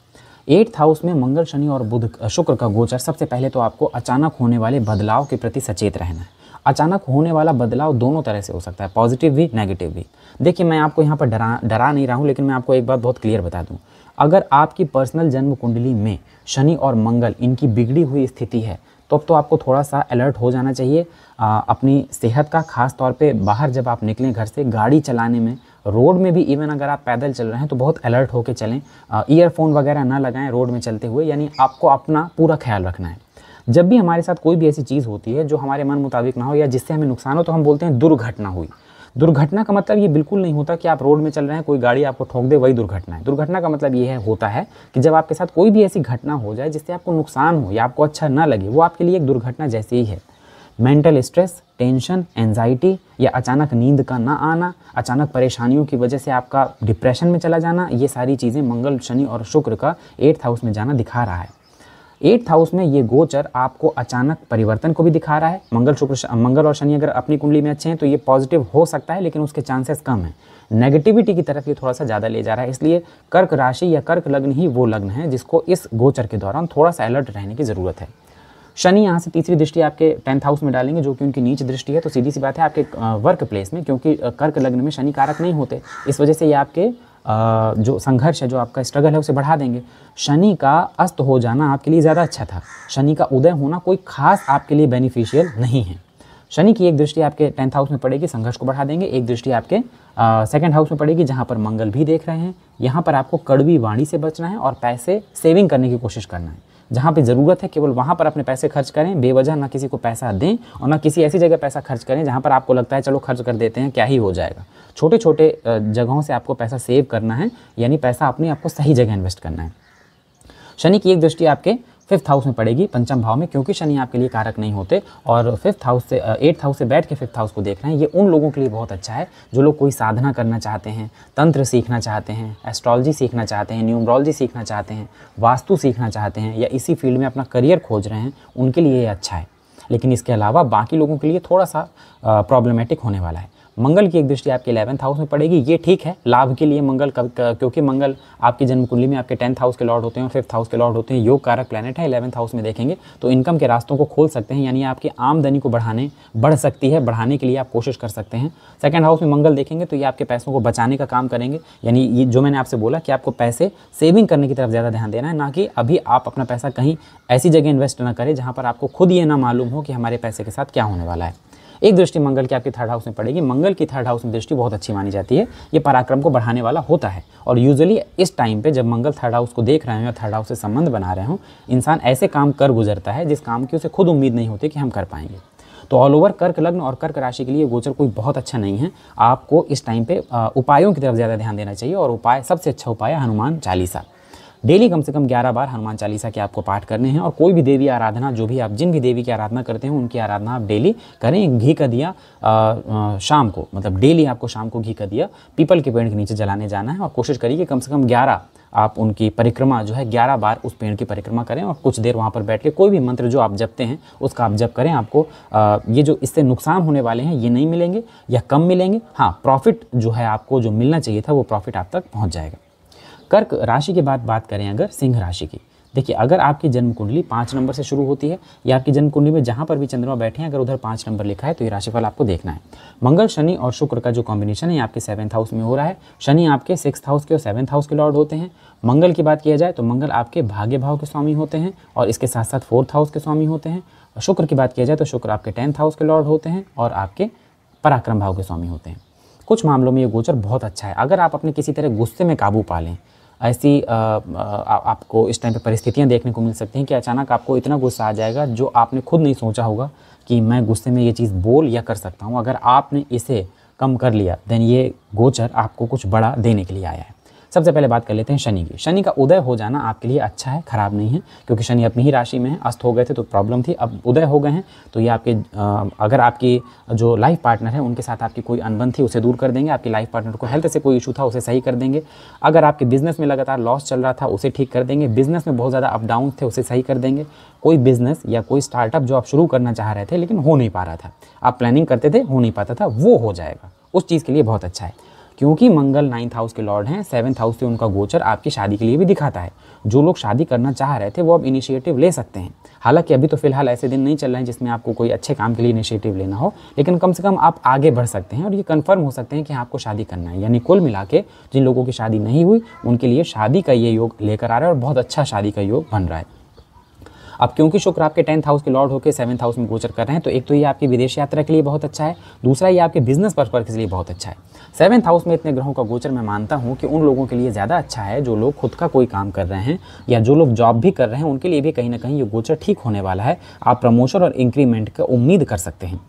एट्थ हाउस में मंगल, शनि और बुध शुक्र का गोचर सबसे पहले तो आपको अचानक होने वाले बदलाव के प्रति सचेत रहना है। अचानक होने वाला बदलाव दोनों तरह से हो सकता है पॉजिटिव भी नेगेटिव भी। देखिए, मैं आपको यहाँ पर डरा डरा नहीं रहा हूँ, लेकिन मैं आपको एक बात बहुत क्लियर बता दूँ। अगर आपकी पर्सनल जन्म कुंडली में शनि और मंगल इनकी बिगड़ी हुई स्थिति है तो अब तो आपको थोड़ा सा अलर्ट हो जाना चाहिए। आ, अपनी सेहत का खास तौर पे बाहर जब आप निकलें घर से गाड़ी चलाने में रोड में भी इवन अगर आप पैदल चल रहे हैं तो बहुत अलर्ट होकर चलें। ईयरफोन वगैरह ना लगाएँ रोड में चलते हुए यानी आपको अपना पूरा ख्याल रखना है। जब भी हमारे साथ कोई भी ऐसी चीज़ होती है जो हमारे मन मुताबिक ना हो या जिससे हमें नुकसान हो तो हम बोलते हैं दुर्घटना हुई। दुर्घटना का मतलब ये बिल्कुल नहीं होता कि आप रोड में चल रहे हैं, कोई गाड़ी आपको ठोक दे, वही दुर्घटना है। दुर्घटना का मतलब ये है, होता है कि जब आपके साथ कोई भी ऐसी घटना हो जाए जिससे आपको नुकसान हो या आपको अच्छा ना लगे, वो आपके लिए एक दुर्घटना जैसी ही है। मेंटल स्ट्रेस, टेंशन एनजाइटी या अचानक नींद का ना आना, अचानक परेशानियों की वजह से आपका डिप्रेशन में चला जाना, ये सारी चीज़ें मंगल, शनि और शुक्र का एट्थ हाउस में जाना दिखा रहा है। एट्थ हाउस में ये गोचर आपको अचानक परिवर्तन को भी दिखा रहा है। मंगल, शुक्र मंगल और शनि अगर अपनी कुंडली में अच्छे हैं तो ये पॉजिटिव हो सकता है, लेकिन उसके चांसेस कम है। नेगेटिविटी की तरफ़ ये थोड़ा सा ज़्यादा ले जा रहा है, इसलिए कर्क राशि या कर्क लग्न ही वो लग्न है, जिसको इस गोचर के दौरान थोड़ा सा अलर्ट रहने की ज़रूरत है। शनि यहाँ से तीसरी दृष्टि आपके टेंथ हाउस में डालेंगे, जो कि उनकी नीच दृष्टि है तो सीधी सी बात है आपके वर्क प्लेस में, क्योंकि कर्क लग्न में शनि कारक नहीं होते। इस वजह से ये आपके जो संघर्ष है, जो आपका स्ट्रगल है, उसे बढ़ा देंगे। शनि का अस्त हो जाना आपके लिए ज़्यादा अच्छा था। शनि का उदय होना कोई खास आपके लिए बेनिफिशियल नहीं है। शनि की एक दृष्टि आपके टेंथ हाउस में पड़ेगी, संघर्ष को बढ़ा देंगे। एक दृष्टि आपके सेकंड हाउस में पड़ेगी, जहाँ पर मंगल भी देख रहे हैं। यहाँ पर आपको कड़वी वाणी से बचना है और पैसे सेविंग करने की कोशिश करना है। जहाँ पे ज़रूरत है, केवल वहाँ पर अपने पैसे खर्च करें, बेवजह ना किसी को पैसा दें और ना किसी ऐसी जगह पैसा खर्च करें जहाँ पर आपको लगता है, चलो खर्च कर देते हैं, क्या ही हो जाएगा? छोटे छोटे जगहों से आपको पैसा सेव करना है, यानी पैसा अपने आपको सही जगह इन्वेस्ट करना है। शनि की एक दृष्टि आपके फिफ्थ हाउस में पड़ेगी पंचम भाव में, क्योंकि शनि आपके लिए कारक नहीं होते और फिफ्थ हाउस से एट्थ हाउस से बैठ के फिफ्थ हाउस को देख रहे हैं। ये उन लोगों के लिए बहुत अच्छा है जो लोग कोई साधना करना चाहते हैं, तंत्र सीखना चाहते हैं एस्ट्रोलॉजी सीखना चाहते हैं न्यूमरोलॉजी सीखना चाहते हैं, वास्तु सीखना चाहते हैं या इसी फ़ील्ड में अपना करियर खोज रहे हैं, उनके लिए ये अच्छा है। लेकिन इसके अलावा बाकी लोगों के लिए थोड़ा सा प्रॉब्लमेटिक होने वाला है। मंगल की एक दृष्टि आपके इलेवंथ हाउस में पड़ेगी, ये ठीक है, लाभ के लिए मंगल क्योंकि मंगल आपकी जन्म कुंडली में आपके टेंथ हाउस के लॉर्ड होते हैं फिफ्थ हाउस के लॉर्ड होते हैं, योग कारक प्लानट है इलेवंथ हाउस में देखेंगे तो इनकम के रास्तों को खोल सकते हैं, यानी आपकी आमदनी को बढ़ाने, बढ़ सकती है, बढ़ाने के लिए आप कोशिश कर सकते हैं। सेकंड हाउस में मंगल देखेंगे तो ये आपके पैसों को बचाने का काम करेंगे, यानी ये जो मैंने आपसे बोला कि आपको पैसे सेविंग करने की तरफ़ ज़्यादा ध्यान देना है, ना कि अभी आप अपना पैसा कहीं ऐसी जगह इन्वेस्ट ना करें, जहाँ पर आपको खुद ये ना मालूम हो कि हमारे पैसे के साथ क्या होने वाला है। एक दृष्टि मंगल की आपकी थर्ड हाउस में पड़ेगी। मंगल की थर्ड हाउस में दृष्टि बहुत अच्छी मानी जाती है। ये पराक्रम को बढ़ाने वाला होता है। और यूजुअली इस टाइम पे जब मंगल थर्ड हाउस को देख रहे हैं या थर्ड हाउस से संबंध बना रहे हों, इंसान ऐसे काम कर गुजरता है जिस काम की उसे खुद उम्मीद नहीं होती कि हम कर पाएँगे। तो ऑल ओवर कर्क लग्न और कर्क राशि के लिए गोचर कोई बहुत अच्छा नहीं है। आपको इस टाइम पे उपायों की तरफ़ ज़्यादा ध्यान देना चाहिए और उपाय, सबसे अच्छा उपाय हनुमान चालीसा। डेली कम से कम 11 बार हनुमान चालीसा के आपको पाठ करने हैं और कोई भी देवी आराधना जो भी आप जिन भी देवी की आराधना करते हैं उनकी आराधना आप डेली करें। घी का दिया शाम को मतलब डेली आपको शाम को घी का दिया पीपल के पेड़ के नीचे जलाने जाना है और कोशिश करिए कि कम से कम ग्यारह आप उनकी परिक्रमा जो है ग्यारह बार उस पेड़ की परिक्रमा करें और कुछ देर वहाँ पर बैठ के कोई भी मंत्र जो आप जपते हैं उसका आप जप करें। आपको आ, ये जो इससे नुकसान होने वाले हैं ये नहीं मिलेंगे या कम मिलेंगे। हाँ प्रॉफिट जो है आपको जो मिलना चाहिए था वो प्रॉफिट आप तक पहुँच जाएगा। कर्क राशि के बाद बात करें अगर सिंह राशि की। देखिए, अगर आपकी जन्म कुंडली पाँच नंबर से शुरू होती है, या आपकी जन्म कुंडली में जहाँ पर भी चंद्रमा बैठे हैं, अगर उधर पाँच नंबर लिखा है तो ये राशिफल आपको देखना है। मंगल, शनि और शुक्र का जो कॉम्बिनेशन है आपके सेवन्थ हाउस में हो रहा है। शनि आपके सिक्स हाउस के और सेवन्थ हाउस के लॉर्ड होते हैं। मंगल की बात किया जाए तो मंगल आपके भाग्य भाव के स्वामी होते हैं और इसके साथ साथ फोर्थ हाउस के स्वामी होते हैं। शुक्र की बात किया जाए तो शुक्र आपके टेंथ हाउस के लॉर्ड होते हैं और आपके पराक्रम भाव के स्वामी होते हैं। कुछ मामलों में ये गोचर बहुत अच्छा है। अगर आप अपने किसी तरह गुस्से में काबू पा लें ऐसी आ, आ, आपको इस टाइम पे परिस्थितियाँ देखने को मिल सकती हैं कि अचानक आपको इतना गुस्सा आ जाएगा जो आपने खुद नहीं सोचा होगा कि मैं गुस्से में ये चीज़ बोल या कर सकता हूँ। अगर आपने इसे कम कर लिया देन ये गोचर आपको कुछ बड़ा देने के लिए आया है। सबसे पहले बात कर लेते हैं शनि की। शनि का उदय हो जाना आपके लिए अच्छा है, खराब नहीं है, क्योंकि शनि अपनी ही राशि में है, अस्त हो गए थे तो प्रॉब्लम थी, अब उदय हो गए हैं तो ये आपके अगर आपकी जो लाइफ पार्टनर है, उनके साथ आपकी कोई अनबन थी, उसे दूर कर देंगे, आपकी लाइफ पार्टनर को हेल्थ से कोई इशू था, उसे सही कर देंगे। अगर आपके बिज़नेस में लगातार लॉस चल रहा था, उसे ठीक कर देंगे। बिज़नेस में बहुत ज़्यादा अप डाउन थे, उसे सही कर देंगे। कोई बिज़नेस या कोई स्टार्टअप जो आप शुरू करना चाह रहे थे, लेकिन हो नहीं पा रहा था। आप प्लानिंग करते थे, हो नहीं पाता था, वो हो जाएगा। उस चीज़ के लिए बहुत अच्छा है। क्योंकि मंगल नाइन्थ हाउस के लॉर्ड हैं, सेवन्थ हाउस से उनका गोचर आपकी शादी के लिए भी दिखाता है। जो लोग शादी करना चाह रहे थे, वो अब इनिशिएटिव ले सकते हैं। हालाँकि अभी तो फ़िलहाल ऐसे दिन नहीं चल रहे हैं जिसमें आपको कोई अच्छे काम के लिए इनिशिएटिव लेना हो, लेकिन कम से कम आप आगे बढ़ सकते हैं और ये कन्फर्म हो सकते हैं कि आपको शादी करना है। यानी कुल मिला जिन लोगों की शादी नहीं हुई, उनके लिए शादी का ये योग लेकर आ रहा है और बहुत अच्छा शादी का योग बन रहा है। अब क्योंकि शुक्र आपके टेंथ हाउस के लॉर्ड होकर सेवन्थ हाउस में गोचर कर रहे हैं तो एक तो ये आपकी विदेश यात्रा के लिए बहुत अच्छा है, दूसरा ये आपके बिज़नेस पर्पज के लिए बहुत अच्छा है। सेवन्थ हाउस में इतने ग्रहों का गोचर मैं मानता हूँ कि उन लोगों के लिए ज़्यादा अच्छा है जो लोग खुद का कोई काम कर रहे हैं या जो लोग जॉब भी कर रहे हैं, उनके लिए भी कहीं ना कहीं ये गोचर ठीक होने वाला है। आप प्रमोशन और इंक्रीमेंट का उम्मीद कर सकते हैं।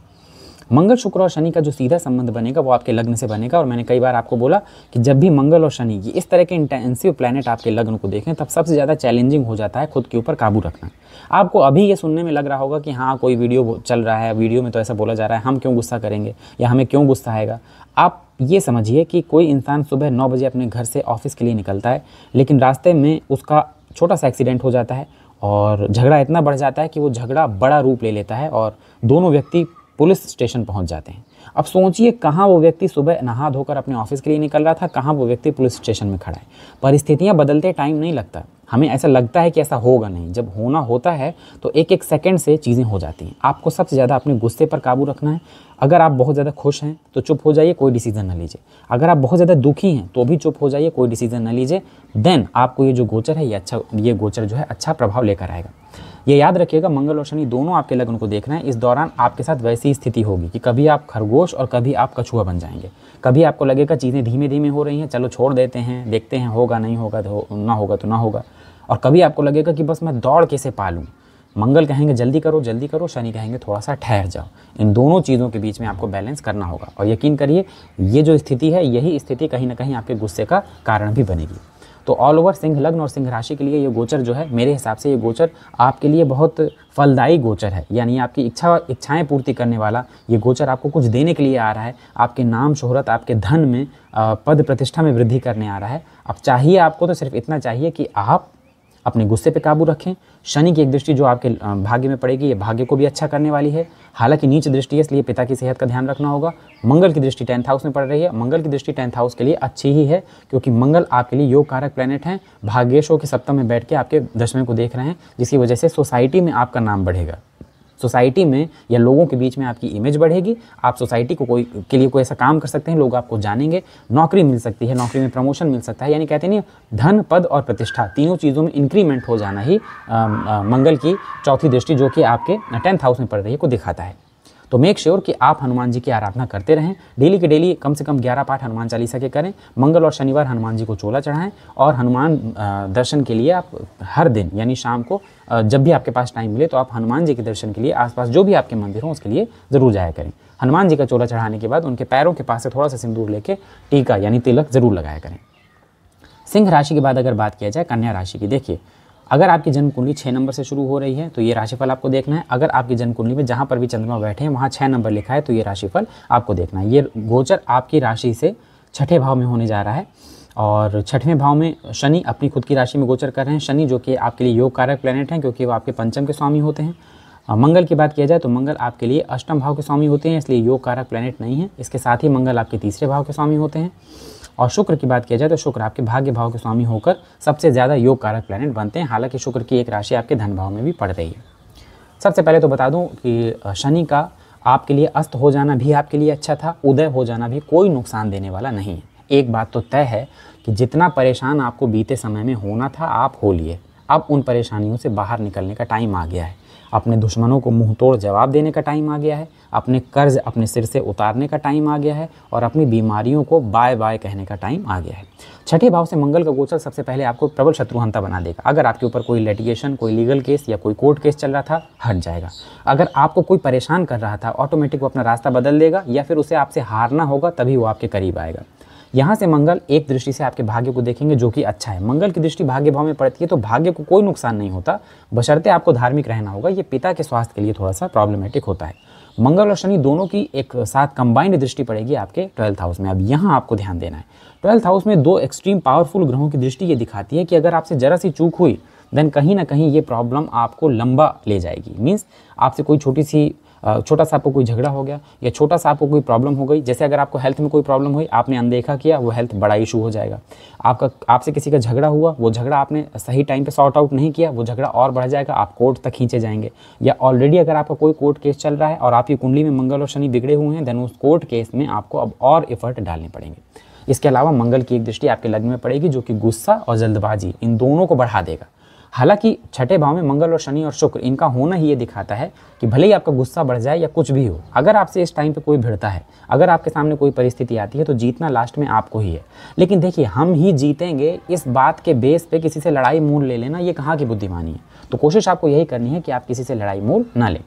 मंगल, शुक्र और शनि का जो सीधा संबंध बनेगा, वो आपके लग्न से बनेगा। और मैंने कई बार आपको बोला कि जब भी मंगल और शनि की इस तरह के इंटेंसिव प्लानट आपके लग्न को देखें, तब सबसे ज़्यादा चैलेंजिंग हो जाता है खुद के ऊपर काबू रखना। आपको अभी ये सुनने में लग रहा होगा कि हाँ कोई वीडियो चल रहा है वीडियो में तो ऐसा बोला जा रहा है, हम क्यों गुस्सा करेंगे या हमें क्यों गुस्सा आएगा? आप ये समझिए कि कोई इंसान सुबह नौ बजे अपने घर से ऑफ़िस के लिए निकलता है, लेकिन रास्ते में उसका छोटा सा एक्सीडेंट हो जाता है और झगड़ा इतना बढ़ जाता है कि वो झगड़ा बड़ा रूप ले लेता है और दोनों व्यक्ति पुलिस स्टेशन पहुँच जाते हैं। अब सोचिए कहाँ वो व्यक्ति सुबह नहा धोकर अपने ऑफ़िस के लिए निकल रहा था, कहाँ वो व्यक्ति पुलिस स्टेशन में खड़ा है। परिस्थितियाँ बदलते टाइम नहीं लगता। हमें ऐसा लगता है कि ऐसा होगा नहीं। जब होना होता है तो एक एक सेकंड से चीज़ें हो जाती हैं। आपको सबसे ज़्यादा अपने गुस्से पर काबू रखना है। अगर आप बहुत ज़्यादा खुश हैं तो चुप हो जाइए, कोई डिसीज़न ना लीजिए। अगर आप बहुत ज़्यादा दुखी हैं तो भी चुप हो जाइए, कोई डिसीज़न ना लीजिए। देन आपको ये जो गोचर है, ये अच्छा ये गोचर जो है अच्छा प्रभाव लेकर आएगा। ये याद रखिएगा, मंगल और शनि दोनों आपके लग्न को देख रहे हैं। इस दौरान आपके साथ वैसी स्थिति होगी कि कभी आप खरगोश और कभी आप कछुआ बन जाएँगे। कभी आपको लगेगा चीज़ें धीमे धीमे हो रही हैं, चलो छोड़ देते हैं, देखते हैं होगा, नहीं होगा तो ना होगा तो ना होगा। और कभी आपको लगेगा कि बस मैं दौड़ कैसे पालूँ? मंगल कहेंगे, जल्दी करो जल्दी करो, शनि कहेंगे थोड़ा सा ठहर जाओ। इन दोनों चीज़ों के बीच में आपको बैलेंस करना होगा। और यकीन करिए, ये जो स्थिति है, यही स्थिति कहीं ना कहीं आपके गुस्से का कारण भी बनेगी। तो ऑल ओवर सिंह लग्न और सिंह राशि के लिए ये गोचर जो है, मेरे हिसाब से ये गोचर आपके लिए बहुत फलदायी गोचर है। यानी आपकी इच्छा, इच्छाएँ पूर्ति करने वाला ये गोचर आपको कुछ देने के लिए आ रहा है। आपके नाम, शोहरत, आपके धन में पद प्रतिष्ठा में वृद्धि करने आ रहा है। अब चाहिए आपको तो सिर्फ़ इतना चाहिए कि आप अपने गुस्से पे काबू रखें। शनि की एक दृष्टि जो आपके भाग्य में पड़ेगी, ये भाग्य को भी अच्छा करने वाली है। हालाँकि नीच दृष्टि है, इसलिए पिता की सेहत का ध्यान रखना होगा। मंगल की दृष्टि टेंथ हाउस में पड़ रही है। मंगल की दृष्टि टेंथ हाउस के लिए अच्छी ही है, क्योंकि मंगल आपके लिए योग कारक प्लानट हैं। भाग्यशों के सप्तम में बैठ के आपके दशमें को देख रहे हैं, जिसकी वजह से सोसाइटी में आपका नाम बढ़ेगा। सोसाइटी में या लोगों के बीच में आपकी इमेज बढ़ेगी। आप सोसाइटी को कोई के लिए कोई ऐसा काम कर सकते हैं लोग आपको जानेंगे। नौकरी मिल सकती है नौकरी में प्रमोशन मिल सकता है। यानी कहते नहीं धन पद और प्रतिष्ठा तीनों चीज़ों में इंक्रीमेंट हो जाना ही आ, आ, मंगल की चौथी दृष्टि जो कि आपके टेंथ हाउस में पड़ रही है को दिखाता है। तो मेक श्योर कि आप हनुमान जी की आराधना करते रहें। डेली के डेली कम से कम ग्यारह पाठ हनुमान चालीसा के करें। मंगल और शनिवार हनुमान जी को चोला चढ़ाएँ और हनुमान दर्शन के लिए आप हर दिन, यानी शाम को जब भी आपके पास टाइम मिले तो आप हनुमान जी के दर्शन के लिए आसपास जो भी आपके मंदिर हों उसके लिए ज़रूर जाया करें। हनुमान जी का चोला चढ़ाने के बाद उनके पैरों के पास से थोड़ा सा सिंदूर लेके टीका, यानी तिलक ज़रूर लगाया करें। सिंह राशि के बाद अगर बात किया जाए, कन्या राशि की, देखिए अगर आपकी जन्म कुंडली छः नंबर से शुरू हो रही है तो ये राशिफल आपको देखना है। अगर आपकी जन्म कुंडली में जहाँ पर भी चंद्रमा बैठे हैं, वहाँ छः नंबर लिखा है तो ये राशिफल आपको देखना है। ये गोचर आपकी राशि से छठे भाव में होने जा रहा है और छठवें भाव में शनि अपनी खुद की राशि में गोचर कर रहे हैं। शनि जो कि आपके लिए योग कारक प्लानट हैं, क्योंकि वो आपके पंचम के स्वामी होते हैं। मंगल की बात किया जाए तो मंगल आपके लिए अष्टम भाव के स्वामी होते हैं, इसलिए योग कारक प्लेनेट नहीं है। इसके साथ ही मंगल आपके तीसरे भाव के स्वामी होते हैं। और शुक्र की बात किया जाए तो शुक्र आपके भाग्य भाव के स्वामी होकर सबसे ज़्यादा योग कारक प्लानट बनते हैं। हालाँकि शुक्र की एक राशि आपके धन भाव में भी पड़ रही है। सबसे पहले तो बता दूँ कि शनि का आपके लिए अस्त हो जाना भी आपके लिए अच्छा था, उदय हो जाना भी कोई नुकसान देने वाला नहीं है। एक बात तो तय है कि जितना परेशान आपको बीते समय में होना था, आप हो लिए। अब उन परेशानियों से बाहर निकलने का टाइम आ गया है। अपने दुश्मनों को मुँह तोड़ जवाब देने का टाइम आ गया है। अपने कर्ज अपने सिर से उतारने का टाइम आ गया है और अपनी बीमारियों को बाय बाय कहने का टाइम आ गया है। छठे भाव से मंगल का गोचर सबसे पहले आपको प्रबल शत्रुहंता बना देगा। अगर आपके ऊपर कोई लिटिगेशन कोई लीगल केस या कोई कोर्ट केस चल रहा था, हट जाएगा। अगर आपको कोई परेशान कर रहा था ऑटोमेटिक वो अपना रास्ता बदल देगा या फिर उसे आपसे हारना होगा, तभी वो आपके करीब आएगा। यहाँ से मंगल एक दृष्टि से आपके भाग्य को देखेंगे जो कि अच्छा है। मंगल की दृष्टि भाग्य भाव में पड़ती है तो भाग्य को कोई नुकसान नहीं होता। बशर्ते आपको धार्मिक रहना होगा। ये पिता के स्वास्थ्य के लिए थोड़ा सा प्रॉब्लमेटिक होता है। मंगल और शनि दोनों की एक साथ कंबाइंड दृष्टि पड़ेगी आपके ट्वेल्थ हाउस में। अब यहाँ आपको ध्यान देना है। ट्वेल्थ हाउस में दो एक्सट्रीम पावरफुल ग्रहों की दृष्टि ये दिखाती है कि अगर आपसे जरा सी चूक हुई देन कहीं ना कहीं ये प्रॉब्लम आपको लंबा ले जाएगी। मीन्स आपसे कोई छोटी सी छोटा सा आपको कोई झगड़ा हो गया या छोटा सा आपको कोई प्रॉब्लम हो गई, जैसे अगर आपको हेल्थ में कोई प्रॉब्लम हुई, आपने अनदेखा किया, वो हेल्थ बड़ा इशू हो जाएगा। आपका, आपसे किसी का झगड़ा हुआ, वो झगड़ा आपने सही टाइम पर सॉर्ट आउट नहीं किया, वो झगड़ा और बढ़ जाएगा, आप कोर्ट तक खींचे जाएँगे। या ऑलरेडी अगर आपका कोई कोर्ट केस चल रहा है और आपकी कुंडली में मंगल और शनि बिगड़े हुए हैं देन उस कोर्ट केस में आपको अब और एफर्ट डालने पड़ेंगे। इसके अलावा मंगल की एक दृष्टि आपके लग्न में पड़ेगी, जो कि गुस्सा और जल्दबाजी, इन दोनों को बढ़ा देगा। हालाँकि छठे भाव में मंगल और शनि और शुक्र इनका होना ही ये दिखाता है कि भले ही आपका गुस्सा बढ़ जाए या कुछ भी हो, अगर आपसे इस टाइम पे कोई भिड़ता है, अगर आपके सामने कोई परिस्थिति आती है तो जीतना लास्ट में आपको ही है। लेकिन देखिए, हम ही जीतेंगे इस बात के बेस पे किसी से लड़ाई मूल ले लेना, ये कहाँ की बुद्धिमानी है? तो कोशिश आपको यही करनी है कि आप किसी से लड़ाई मूल ना लें।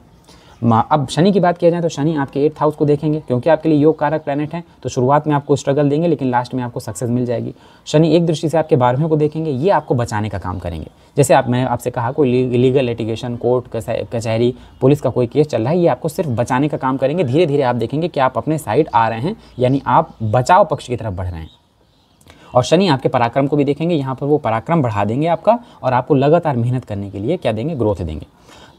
अब शनि की बात किया जाए तो शनि आपके एट्थ हाउस को देखेंगे, क्योंकि आपके लिए योग कारक प्लानट है तो शुरुआत में आपको स्ट्रगल देंगे, लेकिन लास्ट में आपको सक्सेस मिल जाएगी। शनि एक दृष्टि से आपके बारहवें को देखेंगे, ये आपको बचाने का काम करेंगे। जैसे आप, मैंने आपसे कहा, कोई लीगल लिटिगेशन कोर्ट कचहरी, पुलिस का कोई केस चल रहा है, ये आपको सिर्फ़ बचाने का काम करेंगे। धीरे धीरे आप देखेंगे कि आप अपने साइड आ रहे हैं, यानी आप बचाव पक्ष की तरफ़ बढ़ रहे हैं। और शनि आपके पराक्रम को भी देखेंगे, यहाँ पर वो पराक्रम बढ़ा देंगे आपका, और आपको लगातार मेहनत करने के लिए क्या देंगे? ग्रोथ देंगे।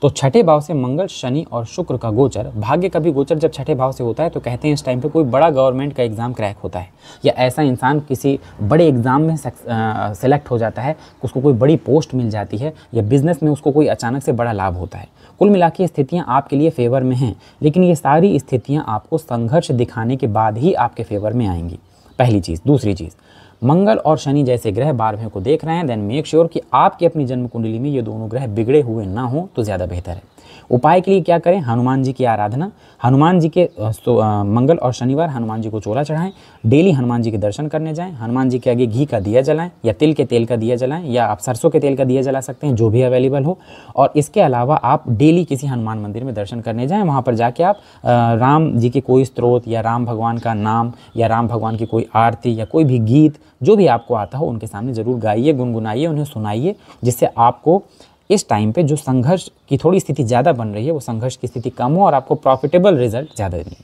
तो छठे भाव से मंगल, शनि और शुक्र का गोचर। भाग्य का भी गोचर जब छठे भाव से होता है तो कहते हैं इस टाइम पे कोई बड़ा गवर्नमेंट का एग्ज़ाम क्रैक होता है। या ऐसा इंसान किसी बड़े एग्ज़ाम में सेलेक्ट हो जाता है, उसको कोई बड़ी पोस्ट मिल जाती है, या बिज़नेस में उसको कोई अचानक से बड़ा लाभ होता है। कुल मिला के स्थितियाँ आपके लिए फेवर में हैं, लेकिन ये सारी स्थितियाँ आपको संघर्ष दिखाने के बाद ही आपके फेवर में आएँगी। पहली चीज़। दूसरी चीज़। मंगल और शनि जैसे ग्रह बारहवें को देख रहे हैं देन मेक श्योर कि आपकी अपनी जन्म कुंडली में ये दोनों ग्रह बिगड़े हुए ना हो तो ज़्यादा बेहतर है। उपाय के लिए क्या करें? हनुमान जी की आराधना, हनुमान जी के मंगल और शनिवार हनुमान जी को चोला चढ़ाएँ, डेली हनुमान जी के दर्शन करने जाएँ, हनुमान जी के आगे घी का दिया जलाएँ, या तिल के तेल का दिया जलाएँ, या आप सरसों के तेल का दिया जला सकते हैं, जो भी अवेलेबल हो। और इसके अलावा आप डेली किसी हनुमान मंदिर में दर्शन करने जाएँ, वहाँ पर जाके आप राम जी के कोई स्त्रोत या राम भगवान का नाम, या राम भगवान की कोई आरती, या कोई भी गीत, जो भी आपको आता हो, उनके सामने ज़रूर गाइए, गुनगुनाइए, उन्हें सुनाइए, जिससे आपको इस टाइम पे जो संघर्ष की थोड़ी स्थिति ज़्यादा बन रही है, वो संघर्ष की स्थिति कम हो और आपको प्रॉफिटेबल रिज़ल्ट ज़्यादा दें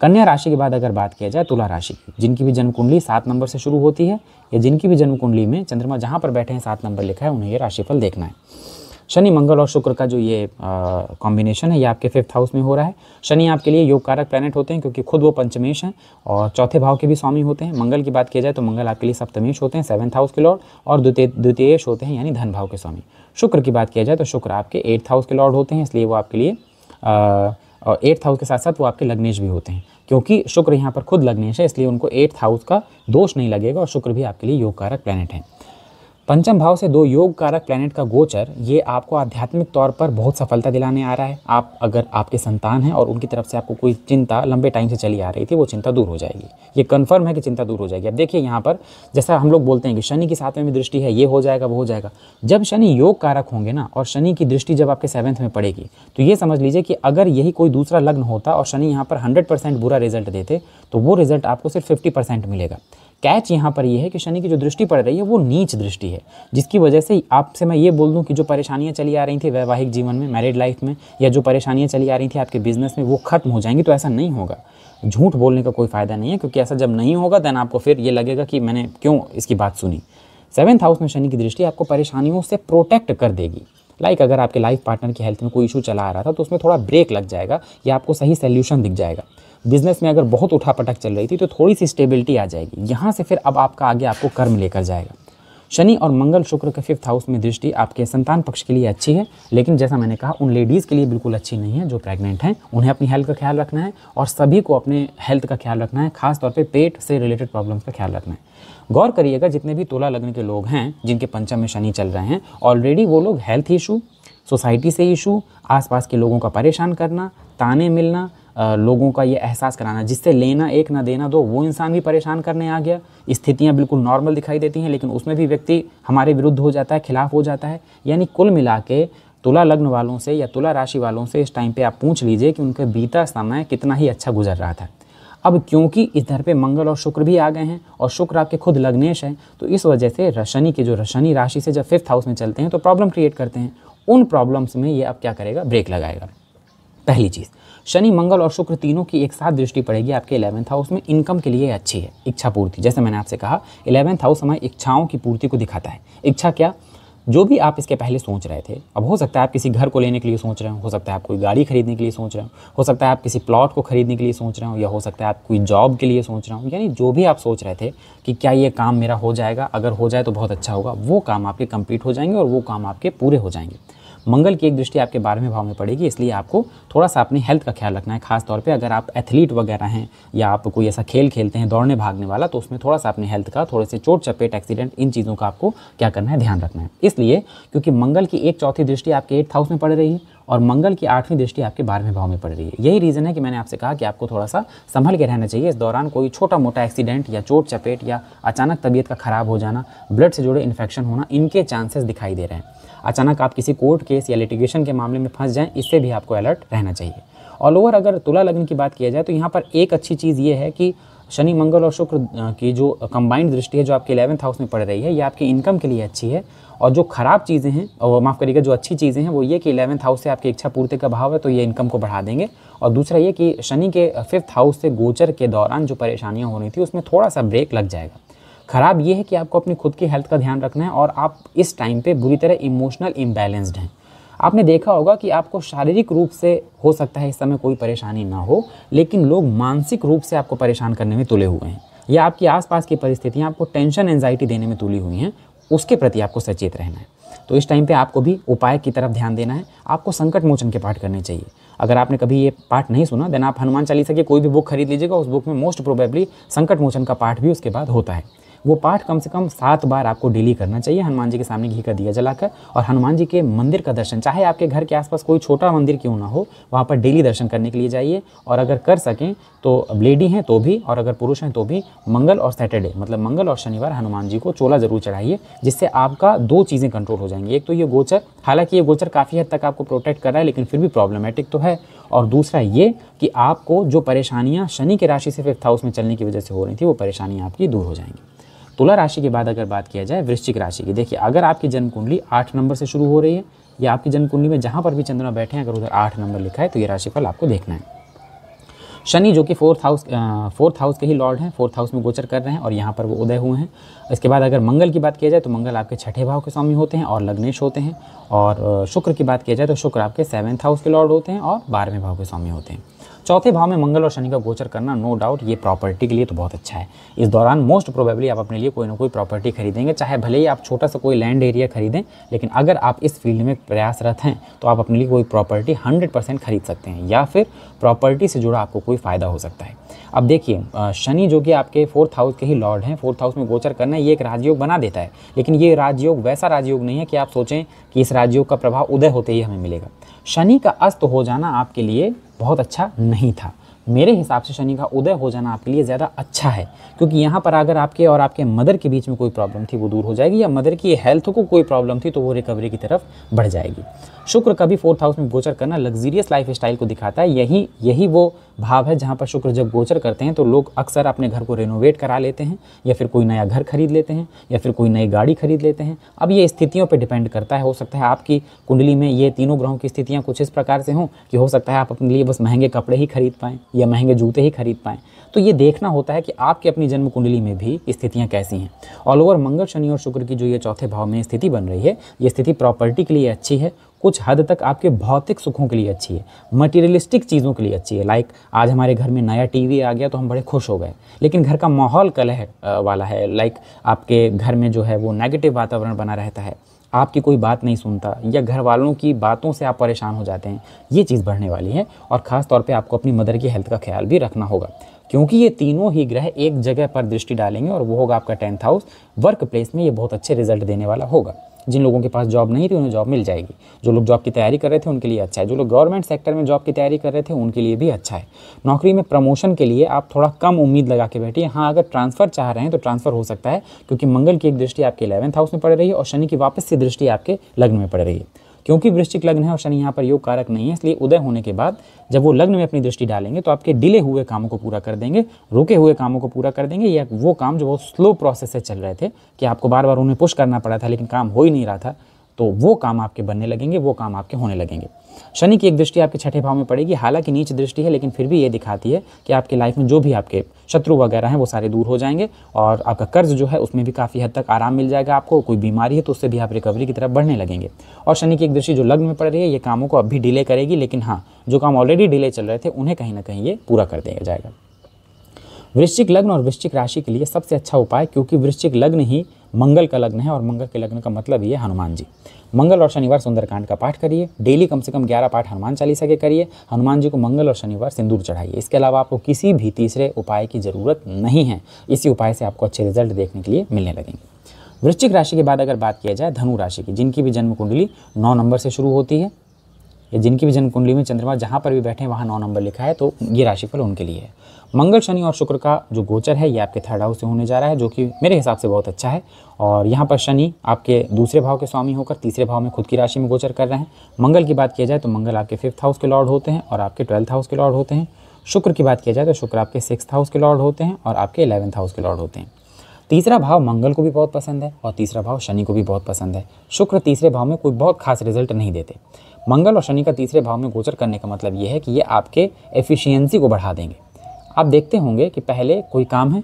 कन्या राशि के बाद अगर बात किया जाए, तुला राशि की, जिनकी भी जन्म कुंडली सात नंबर से शुरू होती है, या जिनकी भी जन्म कुंडली में चंद्रमा जहाँ पर बैठे हैं, सात नंबर लिखा है, उन्हें ये राशिफल देखना है। शनि, मंगल और शुक्र का जो ये कॉम्बिनेशन है, ये आपके फिफ्थ हाउस में हो रहा है। शनि आपके लिए योग कारक प्लानट होते हैं, क्योंकि खुद वो पंचमेश हैं और चौथे भाव के भी स्वामी होते हैं। मंगल की बात किया जाए तो मंगल आपके लिए सप्तमेश होते हैं सेवन्थ हाउस के लॉर्ड और द्वितीय, द्वितीयश होते हैं, यानी धन भाव के स्वामी। शुक्र की बात किया जाए तो शुक्र आपके एट्थ हाउस के लॉर्ड होते हैं, इसलिए वो आपके लिए और एट्थ हाउस के साथ साथ वो आपके लग्नेश भी होते हैं। क्योंकि शुक्र यहाँ पर खुद लग्नेश है, इसलिए उनको एट्थ हाउस का दोष नहीं लगेगा और शुक्र भी आपके लिए योग कारक प्लानट है। पंचम भाव से दो योग कारक प्लैनेट का गोचर, ये आपको आध्यात्मिक तौर पर बहुत सफलता दिलाने आ रहा है। आप, अगर आपके संतान हैं और उनकी तरफ़ से आपको कोई चिंता लंबे टाइम से चली आ रही थी, वो चिंता दूर हो जाएगी। ये कन्फर्म है कि चिंता दूर हो जाएगी। अब देखिए यहाँ पर, जैसा हम लोग बोलते हैं कि शनि की सातवें में दृष्टि है, ये हो जाएगा, वो हो जाएगा। जब शनि योग कारक होंगे ना, और शनि की दृष्टि जब आपके सेवन्थ में पड़ेगी तो ये समझ लीजिए कि अगर यही कोई दूसरा लग्न होता और शनि यहाँ पर हंड्रेड बुरा रिज़ल्ट देते तो वो रिज़ल्ट आपको सिर्फ़ फिफ्टी मिलेगा। कैच यहाँ पर यह है कि शनि की जो दृष्टि पड़ रही है, वो नीच दृष्टि है, जिसकी वजह से आपसे मैं ये बोल दूँ कि जो परेशानियाँ चली आ रही थी वैवाहिक जीवन में मैरिड लाइफ में, या जो परेशानियाँ चली आ रही थी आपके बिज़नेस में, वो खत्म हो जाएँगी तो ऐसा नहीं होगा। झूठ बोलने का कोई फ़ायदा नहीं है, क्योंकि ऐसा जब नहीं होगा देन आपको फिर ये लगेगा कि मैंने क्यों इसकी बात सुनी। सेवन्थ हाउस में शनि की दृष्टि आपको परेशानियों से प्रोटेक्ट कर देगी। लाइक अगर आपके लाइफ पार्टनर की हेल्थ में कोई इशू चला आ रहा था तो उसमें थोड़ा ब्रेक लग जाएगा, या आपको सही सोल्यूशन दिख जाएगा। बिज़नेस में अगर बहुत उठापटक चल रही थी तो थोड़ी सी स्टेबिलिटी आ जाएगी। यहाँ से फिर अब आपका आगे आपको कर्म लेकर जाएगा। शनि और मंगल शुक्र के फिफ्थ हाउस में दृष्टि आपके संतान पक्ष के लिए अच्छी है, लेकिन जैसा मैंने कहा, उन लेडीज़ के लिए बिल्कुल अच्छी नहीं है जो प्रेग्नेंट हैं, उन्हें अपनी हेल्थ का ख्याल रखना है और सभी को अपने हेल्थ का ख्याल रखना है खास तौर पे पेट से रिलेटेड प्रॉब्लम्स का ख्याल रखना है। गौर करिएगा, जितने भी तुला लगने के लोग हैं, जिनके पंचम में शनि चल रहे हैं ऑलरेडी वो लोग हेल्थ इशू सोसाइटी से इशू आसपास के लोगों का परेशान करना, ताने मिलना लोगों का ये एहसास कराना, जिससे लेना एक, ना देना दो, वो इंसान भी परेशान करने आ गया। स्थितियाँ बिल्कुल नॉर्मल दिखाई देती हैं, लेकिन उसमें भी व्यक्ति हमारे विरुद्ध हो जाता है, खिलाफ हो जाता है। यानी कुल मिला के तुला लग्न वालों से या तुला राशि वालों से इस टाइम पे आप पूछ लीजिए कि उनके बीता समय कितना ही अच्छा गुजर रहा था। अब क्योंकि इस धर पे मंगल और शुक्र भी आ गए हैं और शुक्र आपके खुद लग्नेश हैं तो इस वजह से शनि के जो शनि राशि से जब फिफ्थ हाउस में चलते हैं तो प्रॉब्लम क्रिएट करते हैं। उन प्रॉब्लम्स में ये अब क्या करेगा? ब्रेक लगाएगा। पहली चीज़ शनि, मंगल और शुक्र तीनों की एक साथ दृष्टि पड़ेगी, आपके इलेवंथ हाउस में इनकम के लिए अच्छी है, इच्छा पूर्ति। जैसे मैंने आपसे कहा इलेवंथ हाउस हमारी इच्छाओं की पूर्ति को दिखाता है। इच्छा क्या? जो भी आप इसके पहले सोच रहे थे, अब हो सकता है आप किसी घर को लेने के लिए सोच रहे हो हो सकता है आप कोई गाड़ी खरीदने के लिए सोच रहे हो हो सकता है आप किसी प्लॉट को खरीदने के लिए सोच रहे हो, या हो सकता है आप कोई जॉब के लिए सोच रहे हो। यानी जो भी आप सोच रहे थे कि क्या ये काम मेरा हो जाएगा, अगर हो जाए तो बहुत अच्छा होगा, वो काम आपके कंप्लीट हो जाएँगे और वो काम आपके पूरे हो जाएँगे। मंगल की एक दृष्टि आपके बारहवें भाव में पड़ेगी, इसलिए आपको थोड़ा सा अपनी हेल्थ का ख्याल रखना है। खासतौर पर अगर आप एथलीट वगैरह हैं या आप कोई ऐसा खेल खेलते हैं, दौड़ने भागने वाला तो उसमें थोड़ा सा अपनी हेल्थ का थोड़े से चोट चपेट एक्सीडेंट इन चीज़ों का आपको क्या करना है? ध्यान रखना है। इसलिए क्योंकि मंगल की एक चौथी दृष्टि आपके एट्थ हाउस में पड़ रही है और मंगल की आठवीं दृष्टि आपके बारहवें भाव में पड़ रही है। यही रीज़न है कि मैंने आपसे कहा कि आपको थोड़ा सा संभल के रहना चाहिए। इस दौरान कोई छोटा मोटा एक्सीडेंट या चोट चपेट या अचानक तबीयत का खराब हो जाना ब्लड से जुड़े इन्फेक्शन होना, इनके चांसेस दिखाई दे रहे हैं। अचानक आप किसी कोर्ट केस या लिटिगेशन के मामले में फंस जाएँ, इससे भी आपको अलर्ट रहना चाहिए। ऑल ओवर अगर तुला लग्न की बात किया जाए तो यहाँ पर एक अच्छी चीज़ ये है कि शनि, मंगल और शुक्र की जो कंबाइंड दृष्टि है, जो आपके इलेवंथ हाउस में पड़ रही है, ये आपकी इनकम के लिए अच्छी है। और जो ख़राब चीज़ें हैं, और माफ़ करिएगा, जो अच्छी चीज़ें हैं, वो ये कि इलेवंथ हाउस से आपकी इच्छा पूर्ति का भाव है तो ये इनकम को बढ़ा देंगे। और दूसरा ये कि शनि के फिफ्थ हाउस से गोचर के दौरान जो परेशानियाँ हो रही थी, उसमें थोड़ा सा ब्रेक लग जाएगा। ख़राब ये है कि आपको अपनी खुद की हेल्थ का ध्यान रखना है और आप इस टाइम पे बुरी तरह इमोशनल इम्बैलेंस्ड हैं। आपने देखा होगा कि आपको शारीरिक रूप से हो सकता है इस समय कोई परेशानी ना हो, लेकिन लोग मानसिक रूप से आपको परेशान करने में तुले हुए हैं। या आपके आसपास की परिस्थितियाँ आपको टेंशन एंजाइटी देने में तुली हुई हैं, उसके प्रति आपको सचेत रहना है। तो इस टाइम पे आपको भी उपाय की तरफ़ ध्यान देना है, आपको संकट मोचन के पाठ करने चाहिए। अगर आपने कभी ये पाठ नहीं सुना देन आप हनुमान चालीसा की कोई भी बुक खरीद लीजिएगा, उस बुक में मोस्ट प्रोबेबली संकट मोचन का पाठ भी उसके बाद होता है। वो पाठ कम से कम सात बार आपको डेली करना चाहिए। हनुमान जी के सामने घी का दिया जलाकर और हनुमान जी के मंदिर का दर्शन। चाहे आपके घर के आसपास कोई छोटा मंदिर क्यों ना हो, वहाँ पर डेली दर्शन करने के लिए जाइए और अगर कर सकें तो लेडी हैं तो भी और अगर पुरुष हैं तो भी मंगल और सैटरडे मतलब मंगल और शनिवार हनुमान जी को चोला ज़रूर चढ़ाइए, जिससे आपका दो चीज़ें कंट्रोल हो जाएँगी। एक तो ये गोचर, हालाँकि ये गोचर काफ़ी हद तक आपको प्रोटेक्ट कर रहा है, लेकिन फिर भी प्रॉब्लमेटिक तो है। और दूसरा ये कि आपको जो परेशानियाँ शनि के राशि से फिफ्थ हाउस में चलने की वजह से हो रही थी, वो परेशानियाँ आपकी दूर हो जाएँगी। तुला राशि के बाद अगर बात किया जाए, वृश्चिक राशि की, देखिए, अगर आपकी जन्म कुंडली आठ नंबर से शुरू हो रही है, या आपकी जन्म कुंडली में जहाँ पर भी चंद्रमा बैठे हैं, अगर उधर आठ नंबर लिखा है तो ये राशिफल आपको देखना है। शनि जो कि फोर्थ हाउस फोर्थ हाउस के ही लॉर्ड हैं, फोर्थ हाउस में गोचर कर रहे हैं और यहाँ पर वो उदय हुए हैं। इसके बाद अगर मंगल की बात किया जाए तो मंगल आपके छठे भाव के स्वामी होते हैं और लग्नेश होते हैं, और शुक्र की बात किया जाए तो शुक्र आपके सेवन्थ हाउस के लॉर्ड होते हैं और बारहवें भाव के स्वामी होते हैं। चौथे भाव में मंगल और शनि का गोचर करना नो डाउट ये प्रॉपर्टी के लिए तो बहुत अच्छा है। इस दौरान मोस्ट प्रोबेबली आप अपने लिए कोई ना कोई प्रॉपर्टी खरीदेंगे, चाहे भले ही आप छोटा सा कोई लैंड एरिया खरीदें, लेकिन अगर आप इस फ़ील्ड में प्रयासरत हैं तो आप अपने लिए कोई प्रॉपर्टी हंड्रेड खरीद सकते हैं, या फिर प्रॉपर्टी से जुड़ा आपको कोई फ़ायदा हो सकता है। अब देखिए शनि जो कि आपके फोर्थ हाउस के ही लॉर्ड हैं फोर्थ हाउस में गोचर करना ये एक राजयोग बना देता है, लेकिन ये राजयोग, वैसा राजयोग नहीं है कि आप सोचें कि इस राजयोग का प्रभाव उदय होते ही हमें मिलेगा। शनि का अस्त हो जाना आपके लिए बहुत अच्छा नहीं था। मेरे हिसाब से शनि का उदय हो जाना आपके लिए ज़्यादा अच्छा है, क्योंकि यहाँ पर अगर आपके और आपके मदर के बीच में कोई प्रॉब्लम थी, वो दूर हो जाएगी, या मदर की हेल्थ को कोई प्रॉब्लम थी तो वो रिकवरी की तरफ़ बढ़ जाएगी। शुक्र कभी फोर्थ हाउस में गोचर करना लग्जीरियस लाइफ स्टाइल को दिखाता है, यही यही वो भाव है जहाँ पर शुक्र जब गोचर करते हैं तो लोग अक्सर अपने घर को रेनोवेट करा लेते हैं, या फिर कोई नया घर खरीद लेते हैं, या फिर कोई नई गाड़ी खरीद लेते हैं। अब ये स्थितियों पर डिपेंड करता है। हो सकता है आपकी कुंडली में ये तीनों ग्रहों की स्थितियाँ कुछ इस प्रकार से हों कि हो सकता है आप अपने लिए बस महँगे कपड़े ही खरीद पाएँ, या महँगे जूते ही खरीद पाएँ। तो ये देखना होता है कि आपकी अपनी जन्म कुंडली में भी स्थितियाँ कैसी हैं। ऑल ओवर मंगल, शनि और शुक्र की जो ये चौथे भाव में स्थिति बन रही है, ये स्थिति प्रॉपर्टी के लिए अच्छी है कुछ हद तक आपके भौतिक सुखों के लिए अच्छी है मटेरियलिस्टिक चीज़ों के लिए अच्छी है। लाइक आज हमारे घर में नया टीवी आ गया तो हम बड़े खुश हो गए। लेकिन घर का माहौल कलह वाला है। लाइक आपके घर में जो है वो नेगेटिव वातावरण बना रहता है। आपकी कोई बात नहीं सुनता या घर वालों की बातों से आप परेशान हो जाते हैं। ये चीज़ बढ़ने वाली है और ख़ास तौर पे आपको अपनी मदर की हेल्थ का ख्याल भी रखना होगा। क्योंकि ये तीनों ही ग्रह एक जगह पर दृष्टि डालेंगे और वो होगा आपका टेंथ हाउस वर्क प्लेस में ये बहुत अच्छे रिज़ल्ट देने वाला होगा। जिन लोगों के पास जॉब नहीं थी, उन्हें जॉब मिल जाएगी। जो लोग जॉब की तैयारी कर रहे थे, उनके लिए अच्छा है। जो लोग गवर्नमेंट सेक्टर में जॉब की तैयारी कर रहे थे, उनके लिए भी अच्छा है। नौकरी में प्रमोशन के लिए आप थोड़ा कम उम्मीद लगा के बैठिए। हाँ अगर ट्रांसफ़र चाह रहे हैं तो ट्रांसफ़र हो सकता है, क्योंकि मंगल की एक दृष्टि आपके इलेवंथ हाउस में पड़ रही है और शनि की वापस से दृष्टि आपके लग्न में पड़ रही है। क्योंकि वृश्चिक लग्न है और शनि यहाँ पर योग कारक नहीं है, इसलिए उदय होने के बाद जब वो लग्न में अपनी दृष्टि डालेंगे तो आपके डिले हुए कामों को पूरा कर देंगे, रुके हुए कामों को पूरा कर देंगे, या वो काम जो बहुत स्लो प्रोसेस से चल रहे थे कि आपको बार बार उन्हें पुश करना पड़ा था लेकिन काम हो ही नहीं रहा था तो वो काम आपके बनने लगेंगे, वो काम आपके होने लगेंगे। शनि की एक दृष्टि आपके छठे भाव में पड़ेगी, हालाँकि नीच दृष्टि है, लेकिन फिर भी ये दिखाती है कि आपकी लाइफ में जो भी आपके शत्रु वगैरह हैं, वो सारे दूर हो जाएँगे और आपका कर्ज जो है, उसमें भी काफ़ी हद तक आराम मिल जाएगा आपको, कोई बीमारी है तो उससे भी आप रिकवरी की तरफ़ बढ़ने लगेंगे। और शनि की एक दृष्टि जो लग्न में पड़ रही है, ये कामों को अब भी डिले करेगी, लेकिन हाँ जो काम ऑलरेडी डिले चल रहे थे, उन्हें कहीं ना कहीं ये पूरा कर दिया जाएगा। वृश्चिक लग्न और वृश्चिक राशि के लिए सबसे अच्छा उपाय, क्योंकि वृश्चिक लग्न ही मंगल का लग्न है और मंगल के लग्न का मतलब ये हनुमान जी। मंगल और शनिवार सुंदरकांड का पाठ करिए। डेली कम से कम ग्यारह पाठ हनुमान चालीसा के करिए। हनुमान जी को मंगल और शनिवार सिंदूर चढ़ाइए। इसके अलावा आपको किसी भी तीसरे उपाय की ज़रूरत नहीं है। इसी उपाय से आपको अच्छे रिज़ल्ट देखने के लिए मिलने लगेंगे। वृश्चिक राशि के बाद अगर बात किया जाए, धनु राशि की, जिनकी भी जन्म कुंडली नौ नंबर से शुरू होती है, या जिनकी भी जन्म कुंडली में चंद्रमा जहाँ पर भी बैठे हैं, वहाँ नौ नंबर लिखा है तो ये राशिफल उनके लिए है। मंगल, शनि और शुक्र का जो गोचर है, ये आपके थर्ड हाउस से होने जा रहा है, जो कि मेरे हिसाब से बहुत अच्छा है। और यहाँ पर शनि आपके दूसरे भाव के स्वामी होकर तीसरे भाव में खुद की राशि में गोचर कर रहे हैं। मंगल की बात किया जाए तो मंगल आपके फिफ्थ हाउस के लॉर्ड होते हैं और आपके ट्वेल्थ हाउस के लॉर्ड होते हैं। शुक्र की बात किया जाए तो शुक्र आपके सिक्स हाउस के लॉर्ड होते हैं और आपके इलेवंथ हाउस के लॉर्ड होते हैं। तीसरा भाव मंगल को भी बहुत पसंद है और तीसरा भाव शनि को भी बहुत पसंद है। शुक्र तीसरे भाव में कोई बहुत खास रिज़ल्ट नहीं देते। मंगल और शनि का तीसरे भाव में गोचर करने का मतलब ये है कि ये आपके एफिशिएंसी को बढ़ा देंगे। आप देखते होंगे कि पहले कोई काम है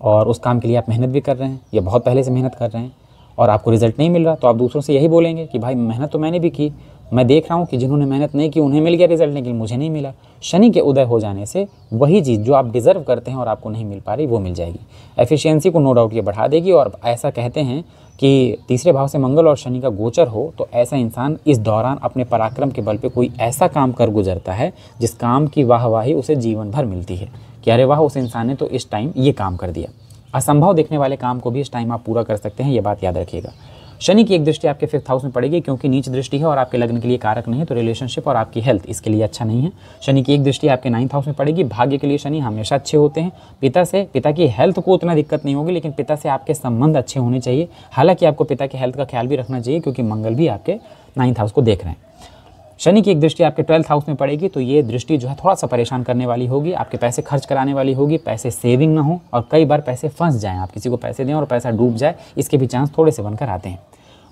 और उस काम के लिए आप मेहनत भी कर रहे हैं या बहुत पहले से मेहनत कर रहे हैं और आपको रिज़ल्ट नहीं मिल रहा तो आप दूसरों से यही बोलेंगे कि भाई, मेहनत तो मैंने भी की, मैं देख रहा हूँ कि जिन्होंने मेहनत नहीं की, उन्हें मिल गया रिज़ल्ट, लेकिन मुझे नहीं मिला। शनि के उदय हो जाने से वही चीज़ जो आप डिज़र्व करते हैं और आपको नहीं मिल पा रही, वो मिल जाएगी। एफिशिएंसी को नो डाउट ये बढ़ा देगी और ऐसा कहते हैं कि तीसरे भाव से मंगल और शनि का गोचर हो तो ऐसा इंसान इस दौरान अपने पराक्रम के बल पे कोई ऐसा काम कर गुजरता है जिस काम की वाहवाही उसे जीवन भर मिलती है। कि अरे वाह, उस इंसान ने तो इस टाइम ये काम कर दिया। असंभव देखने वाले काम को भी इस टाइम आप पूरा कर सकते हैं, ये बात याद रखिएगा। शनि की एक दृष्टि आपके फिफ्थ हाउस में पड़ेगी क्योंकि नीच दृष्टि है और आपके लग्न के लिए कारक नहीं है तो रिलेशनशिप और आपकी हेल्थ इसके लिए अच्छा नहीं है। शनि की एक दृष्टि आपके नाइन्थ हाउस में पड़ेगी, भाग्य के लिए शनि हमेशा अच्छे होते हैं। पिता से, पिता की हेल्थ को उतना दिक्कत नहीं होगी, लेकिन पिता से आपके संबंध अच्छे होने चाहिए। हालाँकि आपको पिता की हेल्थ का ख्याल भी रखना चाहिए, क्योंकि मंगल भी आपके नाइन्थ हाउस को देख रहे हैं। शनि की एक दृष्टि आपके ट्वेल्थ हाउस में पड़ेगी तो ये दृष्टि जो है थोड़ा सा परेशान करने वाली होगी। आपके पैसे खर्च कराने वाली होगी, पैसे सेविंग ना हो, और कई बार पैसे फंस जाएँ। आप किसी को पैसे दें और पैसा डूब जाए, इसके भी चांस थोड़े से बनकर आते हैं।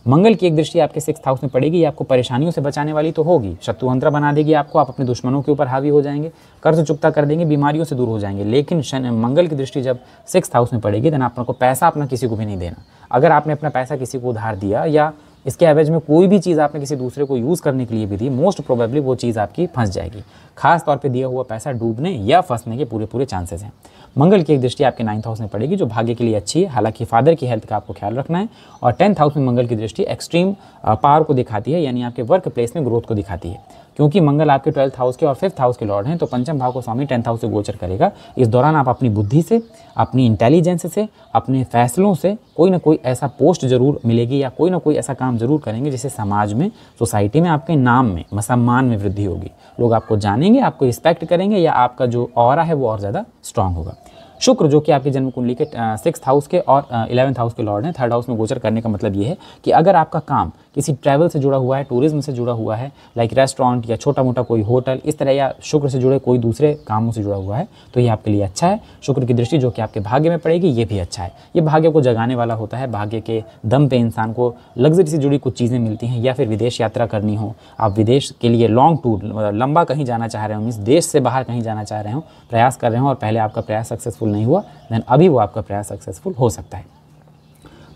मंगल की एक दृष्टि आपके सिक्स हाउस में पड़ेगी आपको परेशानियों से बचाने वाली तो होगी। शत्रुहंत्र बना देगी आपको, आप अपने दुश्मनों के ऊपर हावी हो जाएँगे, कर्ज चुकता कर देंगे, बीमारियों से दूर हो जाएँगे। लेकिन मंगल की दृष्टि जब सिक्स हाउस में पड़ेगी देन आपको पैसा अपना किसी को भी नहीं देना। अगर आपने अपना पैसा किसी को उधार दिया या इसके एवरेज में कोई भी चीज़ आपने किसी दूसरे को यूज़ करने के लिए भी दी मोस्ट प्रोबेबली वो चीज़ आपकी फंस जाएगी। खास तौर पे दिया हुआ पैसा डूबने या फंसने के पूरे पूरे चांसेस हैं। मंगल की एक दृष्टि आपके नाइन्थ हाउस में पड़ेगी, जो भाग्य के लिए अच्छी है। हालाँकि फादर की हेल्थ का आपको ख्याल रखना है और टेंथ हाउस में मंगल की दृष्टि एक्सट्रीम पावर को दिखाती है, यानी आपके वर्क प्लेस में ग्रोथ को दिखाती है। क्योंकि मंगल आपके ट्वेल्थ हाउस के और फिफ्थ हाउस के लॉर्ड हैं तो पंचम भाव को स्वामी टेंथ हाउस से गोचर करेगा। इस दौरान आप अपनी बुद्धि से, अपनी इंटेलिजेंस से, अपने फैसलों से कोई ना कोई ऐसा पोस्ट ज़रूर मिलेगी या कोई ना कोई ऐसा काम ज़रूर करेंगे जिससे समाज में सोसाइटी में, आपके नाम में, सम्मान में वृद्धि होगी। लोग आपको जानेंगे, आपको रिस्पेक्ट करेंगे या आपका जो और है वो और ज़्यादा स्ट्रांग होगा। शुक्र जो कि आपकी जन्म कुंडली के सिक्स हाउस के और इलेवंथ हाउस के लॉर्ड हैं थर्ड हाउस में गोचर करने का मतलब ये है कि अगर आपका काम किसी ट्रैवल से जुड़ा हुआ है, टूरिज़्म से जुड़ा हुआ है लाइक रेस्टोरेंट या छोटा मोटा कोई होटल, इस तरह या शुक्र से जुड़े कोई दूसरे कामों से जुड़ा हुआ है तो ये आपके लिए अच्छा है। शुक्र की दृष्टि जो कि आपके भाग्य में पड़ेगी, ये भी अच्छा है। ये भाग्य को जगाने वाला होता है, भाग्य के दम पे इंसान को लग्जरी से जुड़ी कुछ चीज़ें मिलती हैं, या फिर विदेश यात्रा करनी हो, आप विदेश के लिए लॉन्ग टूर मतलब लंबा कहीं जाना चाह रहे हो मीन्स देश से बाहर कहीं जाना चाह रहे हो, प्रयास कर रहे हो और पहले आपका प्रयास सक्सेसफुल नहीं हुआ देन अभी वो आपका प्रयास सक्सेसफुल हो सकता है।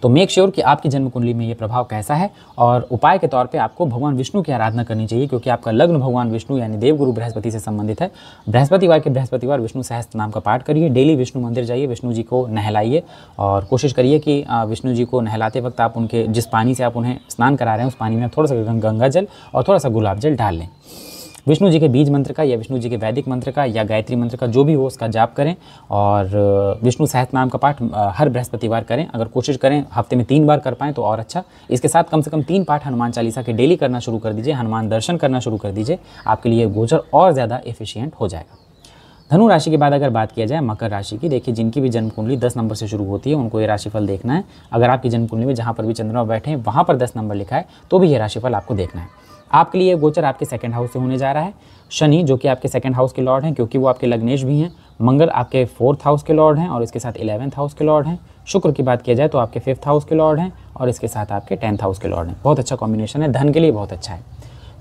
तो मेक श्योर कि आपकी जन्म कुंडली में ये प्रभाव कैसा है और उपाय के तौर पे आपको भगवान विष्णु की आराधना करनी चाहिए क्योंकि आपका लग्न भगवान विष्णु यानी देवगुरु बृहस्पति से संबंधित है। बृहस्पतिवार के बृहस्पतिवार विष्णु सहस्त्र नाम का पाठ करिए। डेली विष्णु मंदिर जाइए, विष्णु जी को नहलाइए और कोशिश करिए कि विष्णु जी को नहलाते वक्त आप उनके जिस पानी से आप उन्हें स्नान करा रहे हैं, उस पानी में थोड़ा सा गंगा जल और थोड़ा सा गुलाब जल डाल लें। विष्णु जी के बीज मंत्र का या विष्णु जी के वैदिक मंत्र का या गायत्री मंत्र का जो भी हो, उसका जाप करें और विष्णु साहित्य नाम का पाठ हर बृहस्पतिवार करें। अगर कोशिश करें हफ़्ते में तीन बार कर पाएँ तो और अच्छा। इसके साथ कम से कम तीन पाठ हनुमान चालीसा के डेली करना शुरू कर दीजिए, हनुमान दर्शन करना शुरू कर दीजिए। आपके लिए गोचर और ज़्यादा एफिशियंट हो जाएगा। धनु राशि के बाद अगर बात किया जाए, मकर राशि की, देखिए जिनकी भी जन्म कुंडली दस नंबर से शुरू होती है, उनको ये राशिफल देखना है। अगर आपकी जन्म कुंडली में जहाँ पर भी चंद्रमा बैठे हैं, वहाँ पर दस नंबर लिखा है तो भी ये राशिफल आपको देखना है। आपके लिए गोचर आपके सेकेंड हाउस से होने जा रहा है। शनि, जो कि आपके सेकेंड हाउस के लॉर्ड हैं, क्योंकि वो आपके लग्नेश भी हैं। मंगल आपके फोर्थ हाउस के लॉर्ड हैं और इसके साथ इलेवंथ हाउस के लॉर्ड हैं। शुक्र की बात किया जाए तो आपके फिफ्थ हाउस के लॉर्ड हैं और इसके साथ आपके टेंथ हाउस के लॉर्ड हैं। बहुत अच्छा कॉम्बिनेशन है। धन के लिए बहुत अच्छा है।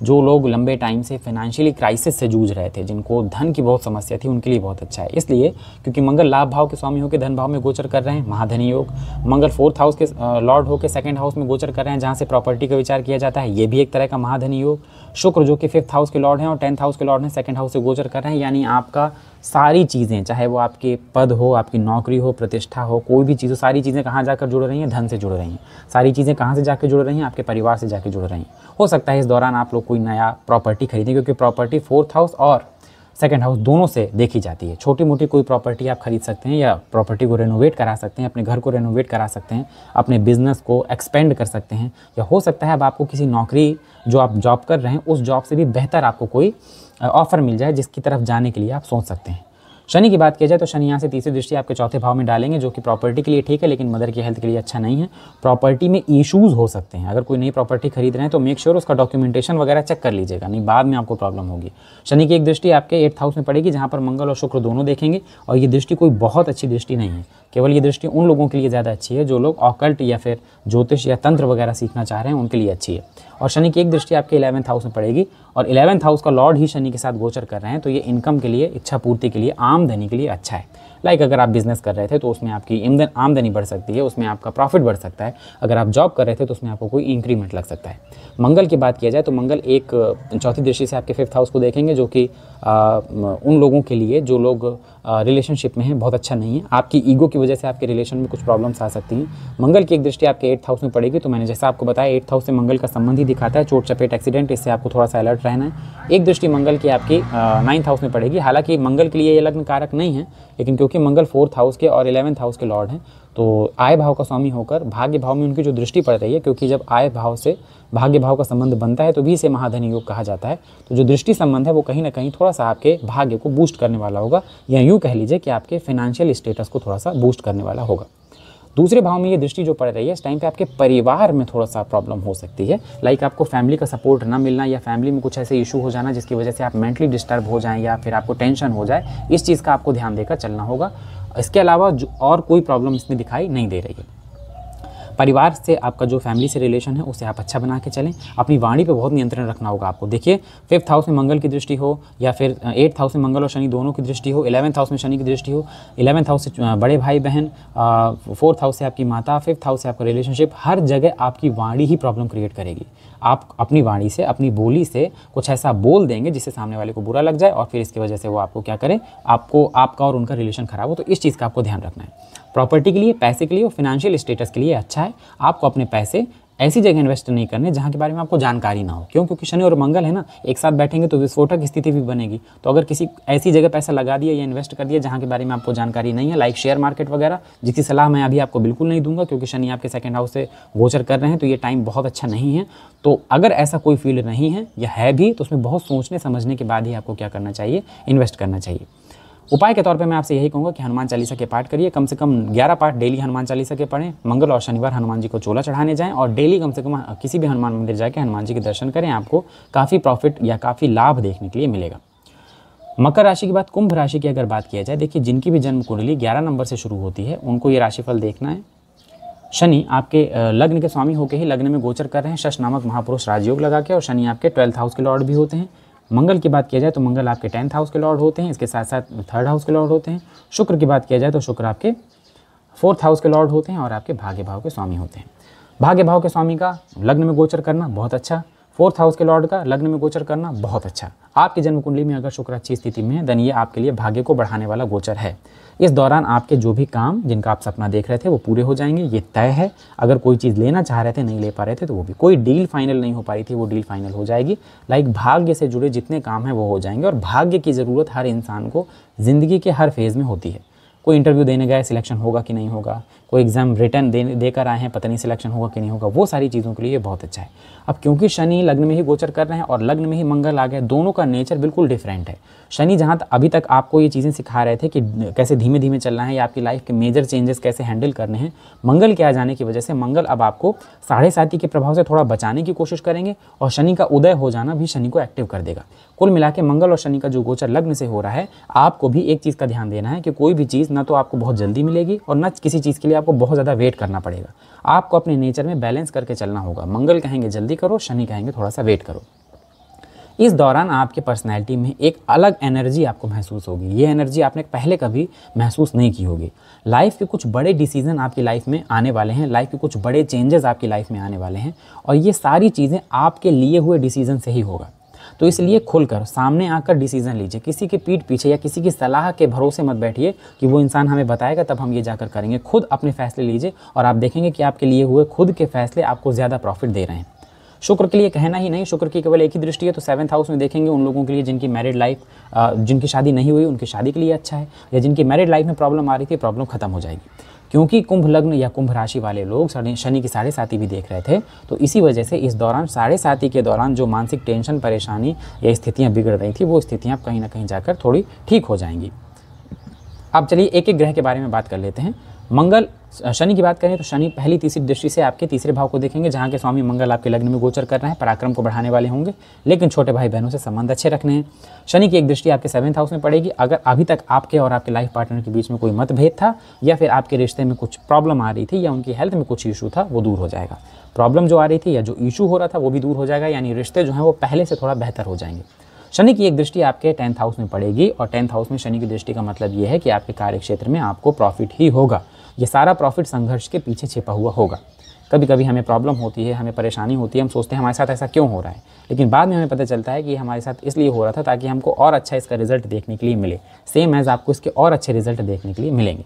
जो लोग लंबे टाइम से फाइनेंशियली क्राइसिस से जूझ रहे थे, जिनको धन की बहुत समस्या थी, उनके लिए बहुत अच्छा है। इसलिए क्योंकि मंगल लाभ भाव के स्वामी होकर धन भाव में गोचर कर रहे हैं, महाधनी योग, मंगल फोर्थ हाउस के लॉर्ड होकर सेकेंड हाउस में गोचर कर रहे हैं, जहाँ से प्रॉपर्टी का विचार किया जाता है। ये भी एक तरह का महाधनी योग। शुक्र जो कि फिफ्थ हाउस के लॉर्ड हैं और टेंथ हाउस के लॉर्ड हैं सेकेंड हाउस से गोचर कर रहे हैं, यानी आपका सारी चीज़ें, चाहे वो आपके पद हो, आपकी नौकरी हो, प्रतिष्ठा हो, कोई भी चीज़ हो, सारी चीज़ें कहाँ जाकर जुड़ रही हैं? धन से जुड़ रही हैं। सारी चीज़ें कहाँ से जाकर जुड़ रही हैं? आपके परिवार से जाकर जुड़ रही हैं। हो सकता है इस दौरान आप लोग कोई नया प्रॉपर्टी खरीदें, क्योंकि प्रॉपर्टी फोर्थ हाउस और सेकेंड हाउस दोनों से देखी जाती है। छोटी मोटी कोई प्रॉपर्टी आप खरीद सकते हैं या प्रॉपर्टी को रेनोवेट करा सकते हैं, अपने घर को रेनोवेट करा सकते हैं, अपने बिज़नेस को एक्सपेंड कर सकते हैं, या हो सकता है अब आपको किसी नौकरी, जो आप जॉब कर रहे हैं, उस जॉब से भी बेहतर आपको कोई ऑफ़र मिल जाए जिसकी तरफ़ जाने के लिए आप सोच सकते हैं। शनि की बात की जाए तो शनि यहाँ से तीसरी दृष्टि आपके चौथे भाव में डालेंगे, जो कि प्रॉपर्टी के लिए ठीक है, लेकिन मदर की हेल्थ के लिए अच्छा नहीं है। प्रॉपर्टी में इशूज़ हो सकते हैं। अगर कोई नई प्रॉपर्टी खरीद रहे हैं तो मेक श्योर उसका डॉक्यूमेंटेशन वगैरह चेक कर लीजिएगा, नहीं बाद में आपको प्रॉब्लम होगी। शनि की एक दृष्टि आपके एट्थ हाउस में पड़ेगी, जहाँ पर मंगल और शुक्र दोनों देखेंगे, और ये दृष्टि कोई बहुत अच्छी दृष्टि नहीं है। केवल ये दृष्टि उन लोगों के लिए ज़्यादा अच्छी है, जो लोग ऑकल्ट या फिर ज्योतिष या तंत्र वगैरह सीखना चाह रहे हैं, उनके लिए अच्छी है। और शनि की एक दृष्टि आपके इलेवंथ हाउस में पड़ेगी और इलेवंथ हाउस का लॉर्ड ही शनि के साथ गोचर कर रहे हैं तो ये इनकम के लिए, इच्छा पूर्ति के लिए, आमदनी के लिए अच्छा है। लाइक अगर आप बिज़नेस कर रहे थे तो उसमें आपकी आमदनी बढ़ सकती है, उसमें आपका प्रॉफिट बढ़ सकता है। अगर आप जॉब कर रहे थे तो उसमें आपको कोई इंक्रीमेंट लग सकता है। मंगल की बात किया जाए तो मंगल एक चौथी दृष्टि से आपके फिफ्थ हाउस को देखेंगे, जो कि उन लोगों के लिए, जो लोग रिलेशनशिप में है, बहुत अच्छा नहीं है। आपकी ईगो की वजह से आपके रिलेशन में कुछ प्रॉब्लम्स आ सकती हैं। मंगल की एक दृष्टि आपके एट्थ हाउस में पड़ेगी तो मैंने जैसा आपको बताया एट्थ हाउस से मंगल का संबंध ही दिखाता है। चोट, चपेट एक्सीडेंट इससे आपको थोड़ा सा अलर्ट रहना है। एक दृष्टि मंगल की आपकी नाइन्थ हाउस में पड़ेगी। हालाँकि मंगल के लिए ये लग्न कारक नहीं है, लेकिन क्योंकि मंगल फोर्थ हाउस के और इलेवंथ हाउस के लॉर्ड हैं तो आय भाव का स्वामी होकर भाग्य भाव में उनकी जो दृष्टि पड़ रही है, क्योंकि जब आय भाव से भाग्य भाव का संबंध बनता है तो भी इसे महाधन योग कहा जाता है। तो जो दृष्टि संबंध है, वो कहीं ना कहीं थोड़ा सा आपके भाग्य को बूस्ट करने वाला होगा। या यूँ कह लीजिए कि आपके फाइनेंशियल स्टेटस को थोड़ा सा बूस्ट करने वाला होगा। दूसरे भाव में ये दृष्टि जो पड़ रही है, इस टाइम पे आपके परिवार में थोड़ा सा प्रॉब्लम हो सकती है। लाइक आपको फैमिली का सपोर्ट ना मिलना या फैमिली में कुछ ऐसे इशू हो जाना, जिसकी वजह से आप मेंटली डिस्टर्ब हो जाएँ या फिर आपको टेंशन हो जाए, इस चीज़ का आपको ध्यान देकर चलना होगा। इसके अलावा जो और कोई प्रॉब्लम इसमें दिखाई नहीं दे रही है। परिवार से आपका जो फैमिली से रिलेशन है, उसे आप अच्छा बना के चलें। अपनी वाणी पे बहुत नियंत्रण रखना होगा आपको। देखिए फिफ्थ हाउस में मंगल की दृष्टि हो, या फिर एट्थ हाउस में मंगल और शनि दोनों की दृष्टि हो इलेवंथ हाउस में शनि की दृष्टि हो इलेवंथ हाउस से बड़े भाई बहन फोर्थ हाउस से आपकी माता फिफ्थ हाउस से आपका रिलेशनशिप हर जगह आपकी वाणी ही प्रॉब्लम क्रिएट करेगी। आप अपनी वाणी से, अपनी बोली से कुछ ऐसा बोल देंगे जिससे सामने वाले को बुरा लग जाए और फिर इसकी वजह से वो आपको क्या करें? आपको, आपका और उनका रिलेशन खराब हो। तो इस चीज़ का आपको ध्यान रखना है। प्रॉपर्टी के लिए, पैसे के लिए और फिनेंशियल स्टेटस के लिए अच्छा है। आपको अपने पैसे ऐसी जगह इन्वेस्ट नहीं करने जहाँ के बारे में आपको जानकारी ना हो। क्यों? क्योंकि शनि और मंगल है ना, एक साथ बैठेंगे तो विस्फोटक स्थिति भी बनेगी। तो अगर किसी ऐसी जगह पैसा लगा दिया या इन्वेस्ट कर दिया जहाँ के बारे में आपको जानकारी नहीं है लाइक शेयर मार्केट वगैरह, जिसकी सलाह मैं अभी आपको बिल्कुल नहीं दूँगा, क्योंकि शनि आपके सेकंड हाउस से गोचर कर रहे हैं तो ये टाइम बहुत अच्छा नहीं है। तो अगर ऐसा कोई फ़ील्ड नहीं है या है भी तो उसमें बहुत सोचने, समझने के बाद ही आपको क्या करना चाहिए? इन्वेस्ट करना चाहिए। उपाय के तौर पे मैं आपसे यही कहूँगा कि हनुमान चालीसा के पाठ करिए। कम से कम 11 पाठ डेली हनुमान चालीसा के पढ़ें। मंगल और शनिवार हनुमान जी को चोला चढ़ाने जाएँ और डेली कम से कम किसी भी हनुमान मंदिर जाकर हनुमान जी के दर्शन करें। आपको काफ़ी प्रॉफिट या काफ़ी लाभ देखने के लिए मिलेगा। मकर राशि के बाद कुंभ राशि की अगर बात किया जाए, देखिए जिनकी भी जन्म कुंडली ग्यारह नंबर से शुरू होती है, उनको ये राशिफल देखना है। शनि आपके लग्न के स्वामी होकर ही लग्न में गोचर कर रहे हैं। शश नामक महापुरुष राजयोग लगा के और शनि आपके ट्वेल्थ हाउस के लॉर्ड भी होते हैं। मंगल की बात किया जाए तो मंगल आपके टेंथ हाउस के लॉर्ड होते हैं, इसके साथ साथ थर्ड हाउस के लॉर्ड होते हैं। शुक्र की बात किया जाए तो शुक्र आपके फोर्थ हाउस के लॉर्ड होते हैं और आपके भाग्य भाव के स्वामी होते हैं। भाग्य भाव के स्वामी का लग्न में गोचर करना बहुत अच्छा फोर्थ हाउस के लॉर्ड का लग्न में गोचर करना बहुत अच्छा। आपकी जन्म कुंडली में अगर शुक्र अच्छी स्थिति में है देन ये आपके लिए भाग्य को बढ़ाने वाला गोचर है। इस दौरान आपके जो भी काम जिनका आप सपना देख रहे थे, वो पूरे हो जाएँगे। ये तय है। अगर कोई चीज़ लेना चाह रहे थे, नहीं ले पा रहे थे तो वो भी। कोई डील फाइनल नहीं हो पा रही थी, वो डील फाइनल हो जाएगी। लाइक भाग्य से जुड़े जितने काम हैं, वो हो जाएँगे। और भाग्य की ज़रूरत हर इंसान को ज़िंदगी के हर फ़ेज़ में होती है। कोई इंटरव्यू देने गए सिलेक्शन होगा कि नहीं होगा? कोई एग्ज़ाम रिटर्न दे, देकर आए हैं, पता नहीं सिलेक्शन होगा कि नहीं होगा, वो सारी चीज़ों के लिए बहुत अच्छा है। अब क्योंकि शनि लग्न में ही गोचर कर रहे हैं और लग्न में ही मंगल आ गए दोनों का नेचर बिल्कुल डिफरेंट है। शनि, जहाँ अभी तक आपको ये चीज़ें सिखा रहे थे कि कैसे धीमे धीमे चलना है या आपकी लाइफ के मेजर चेंजेस कैसे हैंडल करने हैं, मंगल के आ जाने की वजह से मंगल अब आपको साढ़े साथी के प्रभाव से थोड़ा बचाने की कोशिश करेंगे और शनि का उदय हो जाना भी शनि को एक्टिव कर देगा। कुल मिला के मंगल और शनि का जो गोचर लग्न से हो रहा है, आपको भी एक चीज़ का ध्यान देना है कि कोई भी चीज़ ना तो आपको बहुत जल्दी मिलेगी और न किसी चीज़ के लिए आपको बहुत ज़्यादा वेट करना पड़ेगा। आपको अपने नेचर में बैलेंस करके चलना होगा। मंगल कहेंगे जल्दी करो, शनि कहेंगे थोड़ा सा वेट करो। इस दौरान आपके पर्सनैलिटी में एक अलग एनर्जी आपको महसूस होगी। ये एनर्जी आपने पहले कभी महसूस नहीं की होगी। लाइफ के कुछ बड़े डिसीज़न आपकी लाइफ में आने वाले हैं। लाइफ के कुछ बड़े चेंजेस आपकी लाइफ में आने वाले हैं। और ये सारी चीज़ें आपके लिए हुए डिसीज़न से ही होगा। तो इसलिए खुलकर सामने आकर डिसीज़न लीजिए। किसी के पीठ पीछे या किसी की सलाह के भरोसे मत बैठिए कि वो इंसान हमें बताएगा, तब हम ये जाकर करेंगे। खुद अपने फैसले लीजिए और आप देखेंगे कि आपके लिए हुए, खुद के फैसले आपको ज़्यादा प्रॉफिट दे रहे हैं। शुक्र के लिए कहना ही नहीं, शुक्र की केवल एक ही दृष्टि है तो सेवन्थ हाउस में देखेंगे उन लोगों के लिए जिनकी मैरिड लाइफ जिनकी शादी नहीं हुई, उनकी शादी के लिए अच्छा है, या जिनकी मैरिड लाइफ में प्रॉब्लम आ रही थी प्रॉब्लम खत्म हो जाएगी। क्योंकि कुंभ लग्न या कुंभ राशि वाले लोग शनि की साढ़े साथी भी देख रहे थे तो इसी वजह से इस दौरान साढ़े साथी के दौरान जो मानसिक टेंशन परेशानी या स्थितियाँ बिगड़ रही थी, वो स्थितियाँ कहीं ना कहीं जाकर थोड़ी ठीक हो जाएँगी। अब चलिए एक एक ग्रह के बारे में बात कर लेते हैं। मंगल, शनि की बात करें तो शनि पहली तीसरी दृष्टि से आपके तीसरे भाव को देखेंगे, जहाँ के स्वामी मंगल आपके लग्न में गोचर कर रहे हैं, पराक्रम को बढ़ाने वाले होंगे, लेकिन छोटे भाई बहनों से संबंध अच्छे रखने हैं। शनि की एक दृष्टि आपके सेवन्थ हाउस में पड़ेगी, अगर अभी तक आपके और आपके लाइफ पार्टनर के बीच में कोई मतभेद था, या फिर आपके रिश्ते में कुछ प्रॉब्लम आ रही थी, या उनकी हेल्थ में कुछ इशू था, वो दूर हो जाएगा। प्रॉब्लम जो आ रही थी, या जो इशू हो रहा था, वो भी दूर हो जाएगा, यानी रिश्ते जो हैं, वो पहले से थोड़ा बेहतर हो जाएँगे। शनि की एक दृष्टि आपके टेंथ हाउस में पड़ेगी, और टेंथ हाउस में शनि की दृष्टि का मतलब ये है कि आपके कार्य क्षेत्र में आपको प्रॉफिट ही होगा। ये सारा प्रॉफिट संघर्ष के पीछे छिपा हुआ होगा। कभी कभी हमें प्रॉब्लम होती है हमें परेशानी होती है हम सोचते हैं हमारे साथ ऐसा क्यों हो रहा है? लेकिन बाद में हमें पता चलता है कि हमारे साथ इसलिए हो रहा था ताकि हमको और अच्छा इसका रिज़ल्ट देखने के लिए मिले। सेम एज़ आपको इसके और अच्छे रिज़ल्ट देखने के लिए मिलेंगे।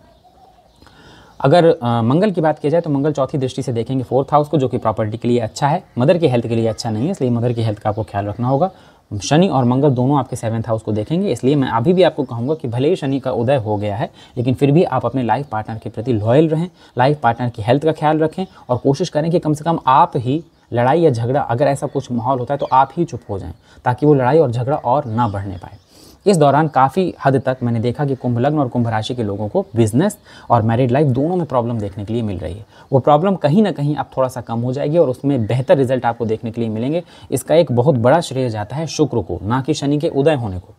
अगर आ, मंगल की बात की जाए तो मंगल चौथी दृष्टि से देखेंगे फोर्थ हाउस को जो कि प्रॉपर्टी के लिए अच्छा है मदर की हेल्थ के लिए अच्छा नहीं है इसलिए मदर की हेल्थ का आपको ख्याल रखना होगा। शनि और मंगल दोनों आपके सेवन्थ हाउस को देखेंगे, इसलिए मैं अभी भी आपको कहूँगा कि भले ही शनि का उदय हो गया है, लेकिन फिर भी आप अपने लाइफ पार्टनर के प्रति लॉयल रहें लाइफ पार्टनर की हेल्थ का ख्याल रखें और कोशिश करें कि कम से कम आप ही लड़ाई या झगड़ा, अगर ऐसा कुछ माहौल होता है तो आप ही चुप हो जाएँ, ताकि वो लड़ाई और झगड़ा और ना बढ़ने पाए। इस दौरान काफ़ी हद तक मैंने देखा कि कुंभ लग्न और कुंभ राशि के लोगों को बिज़नेस और मैरिड लाइफ दोनों में प्रॉब्लम देखने के लिए मिल रही है। वो प्रॉब्लम कहीं ना कहीं अब थोड़ा सा कम हो जाएगी और उसमें बेहतर रिज़ल्ट आपको देखने के लिए मिलेंगे। इसका एक बहुत बड़ा श्रेय जाता है शुक्र को, ना कि शनि के उदय होने को।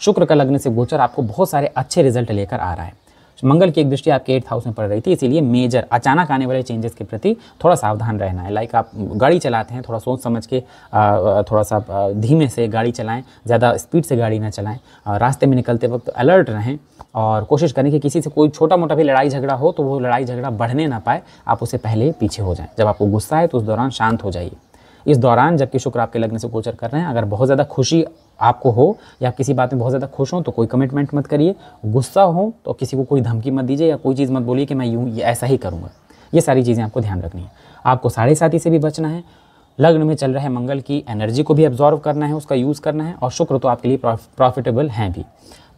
शुक्र का लग्न से गोचर आपको बहुत सारे अच्छे रिज़ल्ट लेकर आ रहा है। मंगल की एक दृष्टि आपके एट हाउस में पड़ रही थी, इसीलिए मेजर अचानक आने वाले चेंजेस के प्रति थोड़ा सावधान रहना है। लाइक आप गाड़ी चलाते हैं, थोड़ा सोच समझ के थोड़ा सा धीमे से गाड़ी चलाएँ, ज़्यादा स्पीड से गाड़ी ना चलाएँ रास्ते में निकलते वक्त अलर्ट रहें और कोशिश करें कि किसी से कोई छोटा मोटा भी लड़ाई झगड़ा हो तो वो लड़ाई झगड़ा बढ़ने ना पाए, आप उसे पहले पीछे हो जाएँ। जब आपको गुस्सा है तो उस दौरान शांत हो जाइए। इस दौरान जबकि शुक्र आपके लग्न से गोचर कर रहे हैं, अगर बहुत ज़्यादा खुशी आपको हो या किसी बात में बहुत ज़्यादा खुश हो तो कोई कमिटमेंट मत करिए। गुस्सा हो तो किसी को कोई धमकी मत दीजिए या कोई चीज़ मत बोलिए कि मैं यूँ ऐसा ही करूँगा। ये सारी चीज़ें आपको ध्यान रखनी है। आपको साढ़े साथी से भी बचना है। लग्न में चल रहे मंगल की एनर्जी को भी ऑब्जॉर्व करना है, उसका यूज़ करना है और शुक्र तो आपके लिए प्रॉफिटेबल हैं भी।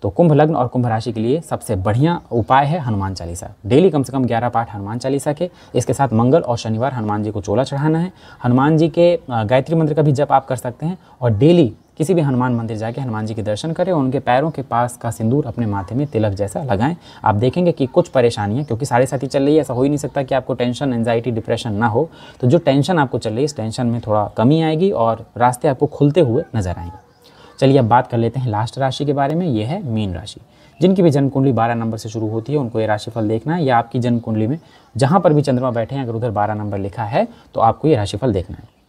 तो कुंभ लग्न और कुंभ राशि के लिए सबसे बढ़िया उपाय है हनुमान चालीसा। डेली कम से कम 11 पाठ हनुमान चालीसा के। इसके साथ मंगल और शनिवार हनुमान जी को चोला चढ़ाना है। हनुमान जी के गायत्री मंत्र का भी जप आप कर सकते हैं और डेली किसी भी हनुमान मंदिर जाके हनुमान जी के दर्शन करें और उनके पैरों के पास का सिंदूर अपने माथे में तिलक जैसा लगाएँ। आप देखेंगे कि कुछ परेशानियाँ क्योंकि साढ़े साथी चल रही है, ऐसा हो ही नहीं सकता कि आपको टेंशन एंजाइटी डिप्रेशन ना हो। तो जो टेंशन आपको चल रही है, इस टेंशन में थोड़ा कमी आएगी और रास्ते आपको खुलते हुए नज़र आएँगे। चलिए अब बात कर लेते हैं लास्ट राशि के बारे में, ये है मीन राशि। जिनकी भी जन्म कुंडली बारह नंबर से शुरू होती है, उनको ये राशिफल देखना है। या आपकी जन्म कुंडली में जहाँ पर भी चंद्रमा बैठे हैं, अगर उधर बारह नंबर लिखा है तो आपको ये राशिफल देखना है।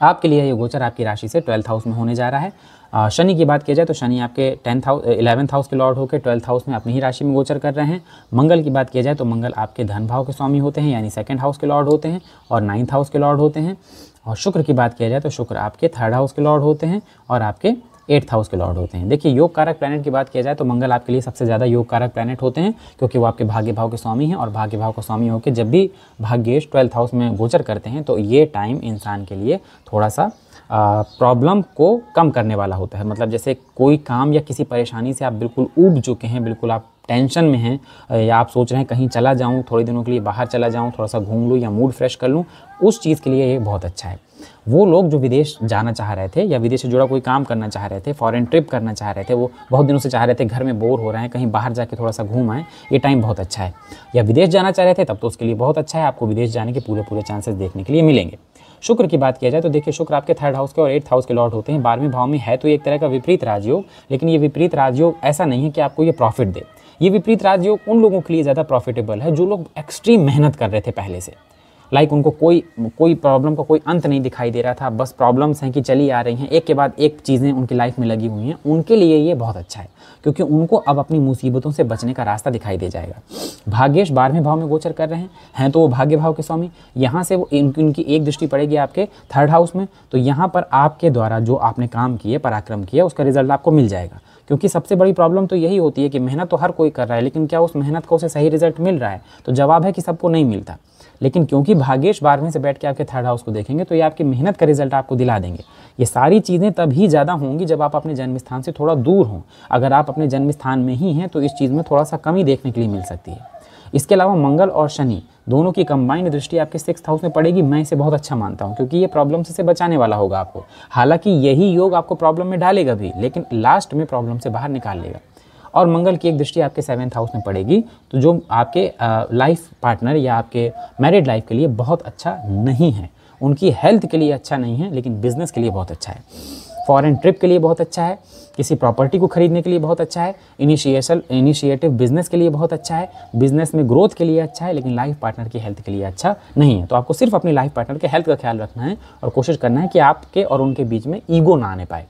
आपके लिए ये गोचर आपकी राशि से ट्वेल्थ हाउस में होने जा रहा है। शनि की बात की जाए तो शनि आपके टेंथ हाउस इलेवंथ हाउस के लॉर्ड होकर ट्वेल्थ हाउस में अपनी ही राशि में गोचर कर रहे हैं। मंगल की बात की जाए तो मंगल आपके धन भाव के स्वामी होते हैं, यानी सेकेंड हाउस के लॉर्ड होते हैं और नाइन्थ हाउस के लॉर्ड होते हैं। और शुक्र की बात किया जाए तो शुक्र आपके थर्ड हाउस के लॉर्ड होते हैं और आपके एट्थ हाउस के लॉर्ड होते हैं। देखिए, योग कारक प्लानट की बात किया जाए तो मंगल आपके लिए सबसे ज़्यादा योग कारक प्लानट होते हैं, क्योंकि वो आपके भाग्य भाव के स्वामी हैं और भाग्य भाव का स्वामी होकर जब भी भाग्येश ट्वेल्थ हाउस में गोचर करते हैं तो ये टाइम इंसान के लिए थोड़ा सा प्रॉब्लम को कम करने वाला होता है। मतलब जैसे कोई काम या किसी परेशानी से आप बिल्कुल ऊब चुके हैं, बिल्कुल आप टेंशन में हैं, या आप सोच रहे हैं कहीं चला जाऊँ, थोड़े दिनों के लिए बाहर चला जाऊँ थोड़ा सा घूम लूँ या मूड फ्रेश कर लूँ, उस चीज़ के लिए ये बहुत अच्छा है। वो लोग जो विदेश जाना चाह रहे थे या विदेश से जुड़ा कोई काम करना चाह रहे थे फॉरेन ट्रिप करना चाह रहे थे, वो बहुत दिनों से चाह रहे थे घर में बोर हो रहे हैं, कहीं बाहर जाके थोड़ा सा घूम आए, ये टाइम बहुत अच्छा है। या विदेश जाना चाह रहे थे, तब तो उसके लिए बहुत अच्छा है, आपको विदेश जाने के पूरे पूरे चांसेस देखने के लिए मिलेंगे। शुक्र की बात किया जाए तो देखिए, शुक्र आपके थर्ड हाउस के और एट्थ हाउस के लॉर्ड होते हैं, बारहवें भाव में है तो एक तरह का विपरीत राजयोग, लेकिन ये विपरीत राजयोग ऐसा नहीं है कि आपको ये प्रॉफिट दे। ये विपरीत राजयोग उन लोगों के लिए ज़्यादा प्रॉफिटेबल है, जो लोग एक्सट्रीम मेहनत कर रहे थे पहले से। लाइक उनको कोई कोई प्रॉब्लम का कोई अंत नहीं दिखाई दे रहा था। बस प्रॉब्लम्स हैं कि चली आ रही हैं। एक के बाद एक चीज़ें उनकी लाइफ में लगी हुई हैं। उनके लिए ये बहुत अच्छा है, क्योंकि उनको अब अपनी मुसीबतों से बचने का रास्ता दिखाई दे जाएगा। भाग्यश बारहवें भाव में गोचर कर रहे हैं। हैं तो वो भाग्य भाव के स्वामी। यहाँ से वो इनकी उनकी एक दृष्टि पड़ेगी आपके थर्ड हाउस में। तो यहाँ पर आपके द्वारा जो आपने काम किए, पराक्रम किया, उसका रिज़ल्ट आपको मिल जाएगा। क्योंकि सबसे बड़ी प्रॉब्लम तो यही होती है कि मेहनत तो हर कोई कर रहा है, लेकिन क्या उस मेहनत को उसे सही रिज़ल्ट मिल रहा है? तो जवाब है कि सबको नहीं मिलता। लेकिन क्योंकि भाग्येश बारहवीं से बैठ के आपके थर्ड हाउस को देखेंगे तो ये आपकी मेहनत का रिज़ल्ट आपको दिला देंगे। ये सारी चीज़ें तभी ज़्यादा होंगी जब आप अपने जन्म स्थान से थोड़ा दूर हों। अगर आप अपने जन्म स्थान में ही हैं तो इस चीज़ में थोड़ा सा कमी देखने के लिए मिल सकती है। इसके अलावा मंगल और शनि, दोनों की कंबाइंड दृष्टि आपके सिक्स हाउस में पड़ेगी। मैं इसे बहुत अच्छा मानता हूँ, क्योंकि ये प्रॉब्लम से बचाने वाला होगा आपको। हालाँकि यही योग आपको प्रॉब्लम में डालेगा भी, लेकिन लास्ट में प्रॉब्लम से बाहर निकाल लेगा। और मंगल की एक दृष्टि आपके सेवन्थ हाउस में पड़ेगी तो जो आपके लाइफ पार्टनर या आपके मैरिड लाइफ के लिए बहुत अच्छा नहीं है। उनकी हेल्थ के लिए अच्छा नहीं है, लेकिन बिज़नेस के लिए बहुत अच्छा है। फॉरेन ट्रिप के लिए बहुत अच्छा है, किसी प्रॉपर्टी को खरीदने के लिए बहुत अच्छा है इनिशिएशन इनिशिएटिव बिज़नेस के लिए बहुत अच्छा है बिज़नेस में ग्रोथ के लिए अच्छा है, लेकिन लाइफ पार्टनर की हेल्थ के लिए अच्छा नहीं है। तो आपको सिर्फ़ अपनी लाइफ पार्टनर के हेल्थ का ख्याल रखना है और कोशिश करना है कि आपके और उनके बीच में ईगो ना आने पाए।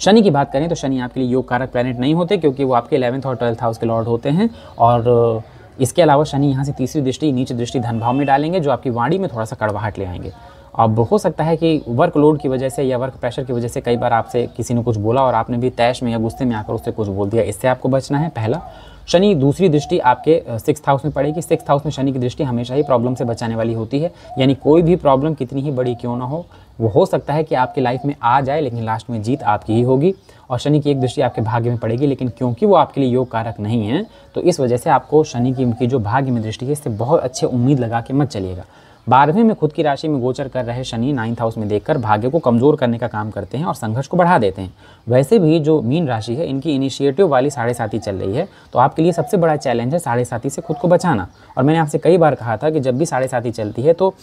शनि की बात करें तो शनि आपके लिए योग कारक प्लानट नहीं होते क्योंकि वो आपके इलेवंथ और ट्वेल्थ हाउस के लॉर्ड होते हैं और इसके अलावा शनि यहाँ से तीसरी दृष्टि, नीचे दृष्टि धन भाव में डालेंगे जो आपकी वाणी में थोड़ा सा कड़वाहट ले आएँगे। अब हो सकता है कि वर्कलोड की वजह से या वर्क प्रेशर की वजह से कई बार आपसे किसी ने कुछ बोला और आपने भी तैश में या गुस्से में आकर उससे कुछ बोल दिया, इससे आपको बचना है, पहला। शनि दूसरी दृष्टि आपके सिक्स हाउस में पड़ेगी। सिक्स हाउस में शनि की दृष्टि हमेशा ही प्रॉब्लम से बचाने वाली होती है। यानी कोई भी प्रॉब्लम कितनी ही बड़ी क्यों ना हो, वो हो सकता है कि आपकी लाइफ में आ जाए, लेकिन लास्ट में जीत आपकी ही होगी। और शनि की एक दृष्टि आपके भाग्य में पड़ेगी, लेकिन क्योंकि वो आपके लिए योग कारक नहीं है तो इस वजह से आपको शनि की उनकी जो भाग्य में दृष्टि है, इससे बहुत अच्छे उम्मीद लगा के मत चलिएगा। बारहवें में खुद की राशि में गोचर कर रहे शनि नाइन्थ हाउस में देखकर भाग्य को कमज़ोर करने का काम करते हैं और संघर्ष को बढ़ा देते हैं। वैसे भी जो मीन राशि है इनकी इनिशिएटिव वाली साढ़े साथी चल रही है। तो आपके लिए सबसे बड़ा चैलेंज है साढ़े साथी से खुद को बचाना। और मैंने आपसे कई बार कहा था कि जब भी साढ़े साथी चलती है तो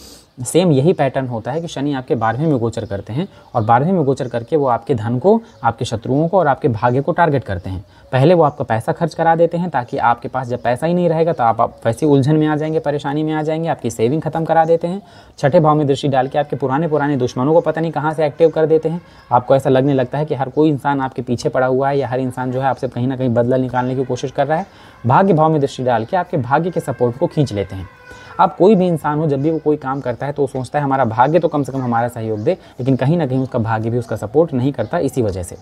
सेम यही पैटर्न होता है कि शनि आपके बारहवें में गोचर करते हैं और बारहवें में गोचर करके वो आपके धन को आपके शत्रुओं को और आपके भाग्य को टारगेट करते हैं। पहले वो आपका पैसा खर्च करा देते हैं ताकि आपके पास जब पैसा ही नहीं रहेगा तो आप, वैसी उलझन में आ जाएँगे परेशानी में आ जाएँगे आपकी सेविंग खत्म करा देते हैं। छठे भाव में दृष्टि डाल के आपके पुराने पुराने दुश्मनों को पता नहीं कहाँ से एक्टिव कर देते हैं। आपको ऐसा लगने लगता है कि हर कोई इंसान आपके पीछे पड़ा हुआ है या हर इंसान जो है आपसे कहीं ना कहीं बदला निकालने की कोशिश कर रहा है भाग्य भाव में दृष्टि डाल के आपके भाग्य के सपोर्ट को खींच लेते हैं। अब कोई भी इंसान हो, जब भी वो कोई काम करता है तो वो सोचता है हमारा भाग्य तो कम से कम हमारा सहयोग दे, लेकिन कहीं ना कहीं उसका भाग्य भी उसका सपोर्ट नहीं करता इसी वजह से।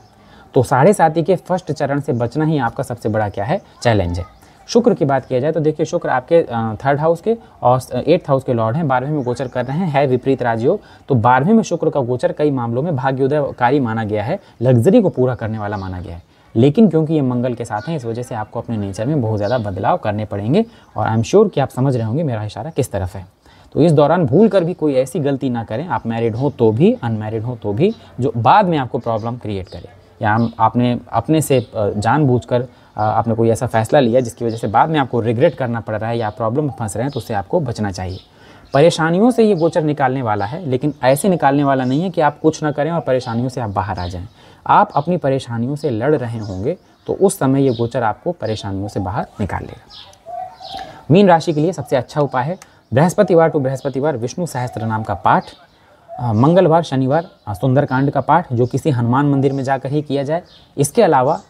तो साढ़े साथी के फ़र्स्ट चरण से बचना ही आपका सबसे बड़ा क्या है? चैलेंज है। शुक्र की बात किया जाए तो देखिए, शुक्र आपके थर्ड हाउस के और एट्थ हाउस के लॉर्ड हैं। बारहवें में गोचर कर रहे हैं, है विपरीत राजयोग। तो बारहवें में शुक्र का गोचर कई मामलों में भाग्योदयकारी माना गया है लग्जरी को पूरा करने वाला माना गया है। लेकिन क्योंकि ये मंगल के साथ हैं, इस वजह से आपको अपने नेचर में बहुत ज़्यादा बदलाव करने पड़ेंगे और आई एम श्योर कि आप समझ रहे होंगे मेरा इशारा किस तरफ़ है। तो इस दौरान भूल कर भी कोई ऐसी गलती ना करें, आप मैरिड हो तो भी अनमैरिड हो तो भी, जो बाद में आपको प्रॉब्लम क्रिएट करे। या आपने अपने से जानबूझकर आपने कोई ऐसा फैसला लिया जिसकी वजह से बाद में आपको रिग्रेट करना पड़ रहा है या प्रॉब्लम में फंस रहे हैं तो उससे आपको बचना चाहिए। परेशानियों से ये गोचर निकालने वाला है, लेकिन ऐसे निकालने वाला नहीं है कि आप कुछ ना करें और परेशानियों से आप बाहर आ जाएँ। आप अपनी परेशानियों से लड़ रहे होंगे तो उस समय ये गोचर आपको परेशानियों से बाहर निकाल लेगा। मीन राशि के लिए सबसे अच्छा उपाय है, बृहस्पतिवार टू बृहस्पतिवार विष्णु सहस्त्र नाम का पाठ मंगलवार शनिवार सुंदरकांड का पाठ, जो किसी हनुमान मंदिर में जाकर ही किया जाए। इसके अलावा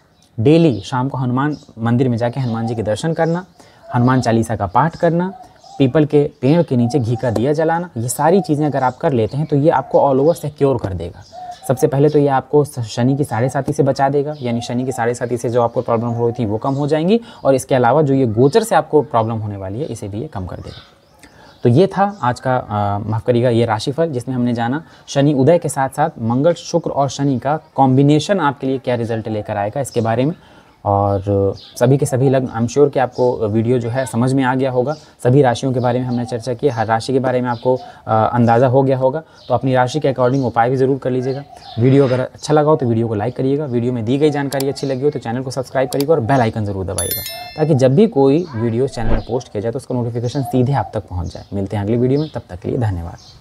डेली शाम को हनुमान मंदिर में जाके हनुमान जी के दर्शन करना, हनुमान चालीसा का पाठ करना, पीपल के पेड़ के नीचे घी का दिया जलाना, ये सारी चीज़ें अगर आप कर लेते हैं तो ये आपको ऑल ओवर सिक्योर कर देगा। सबसे पहले तो ये आपको शनि की साढ़े साथी से बचा देगा, यानी शनि की साढ़े साथी से जो आपको प्रॉब्लम हो रही थी वो कम हो जाएँगी, और इसके अलावा जो ये गोचर से आपको प्रॉब्लम होने वाली है, इसे भी ये कम कर देगा। तो ये था आज का माफ़ करिएगा, ये राशिफल जिसमें हमने जाना। शनि उदय के साथ साथ मंगल, शुक्र और शनि का कॉम्बिनेशन आपके लिए क्या रिज़ल्ट लेकर आएगा इसके बारे में। और सभी के सभी लग आई एम श्योर कि आपको वीडियो जो है समझ में आ गया होगा। सभी राशियों के बारे में हमने चर्चा की हर राशि के बारे में आपको अंदाज़ा हो गया होगा। तो अपनी राशि के अकॉर्डिंग उपाय भी ज़रूर कर लीजिएगा। वीडियो अगर अच्छा लगा हो तो वीडियो को लाइक करिएगा। वीडियो में दी गई जानकारी अच्छी लगी हो तो चैनल को सब्सक्राइब करिएगा और बेल आइकन ज़रूर दबाइएगा। ताकि जब भी कोई वीडियो चैनल में पोस्ट किया जाए तो उसका नोटिफिकेशन सीधे आप तक पहुँच जाए। मिलते हैं अगली वीडियो में। तब तक के लिए धन्यवाद।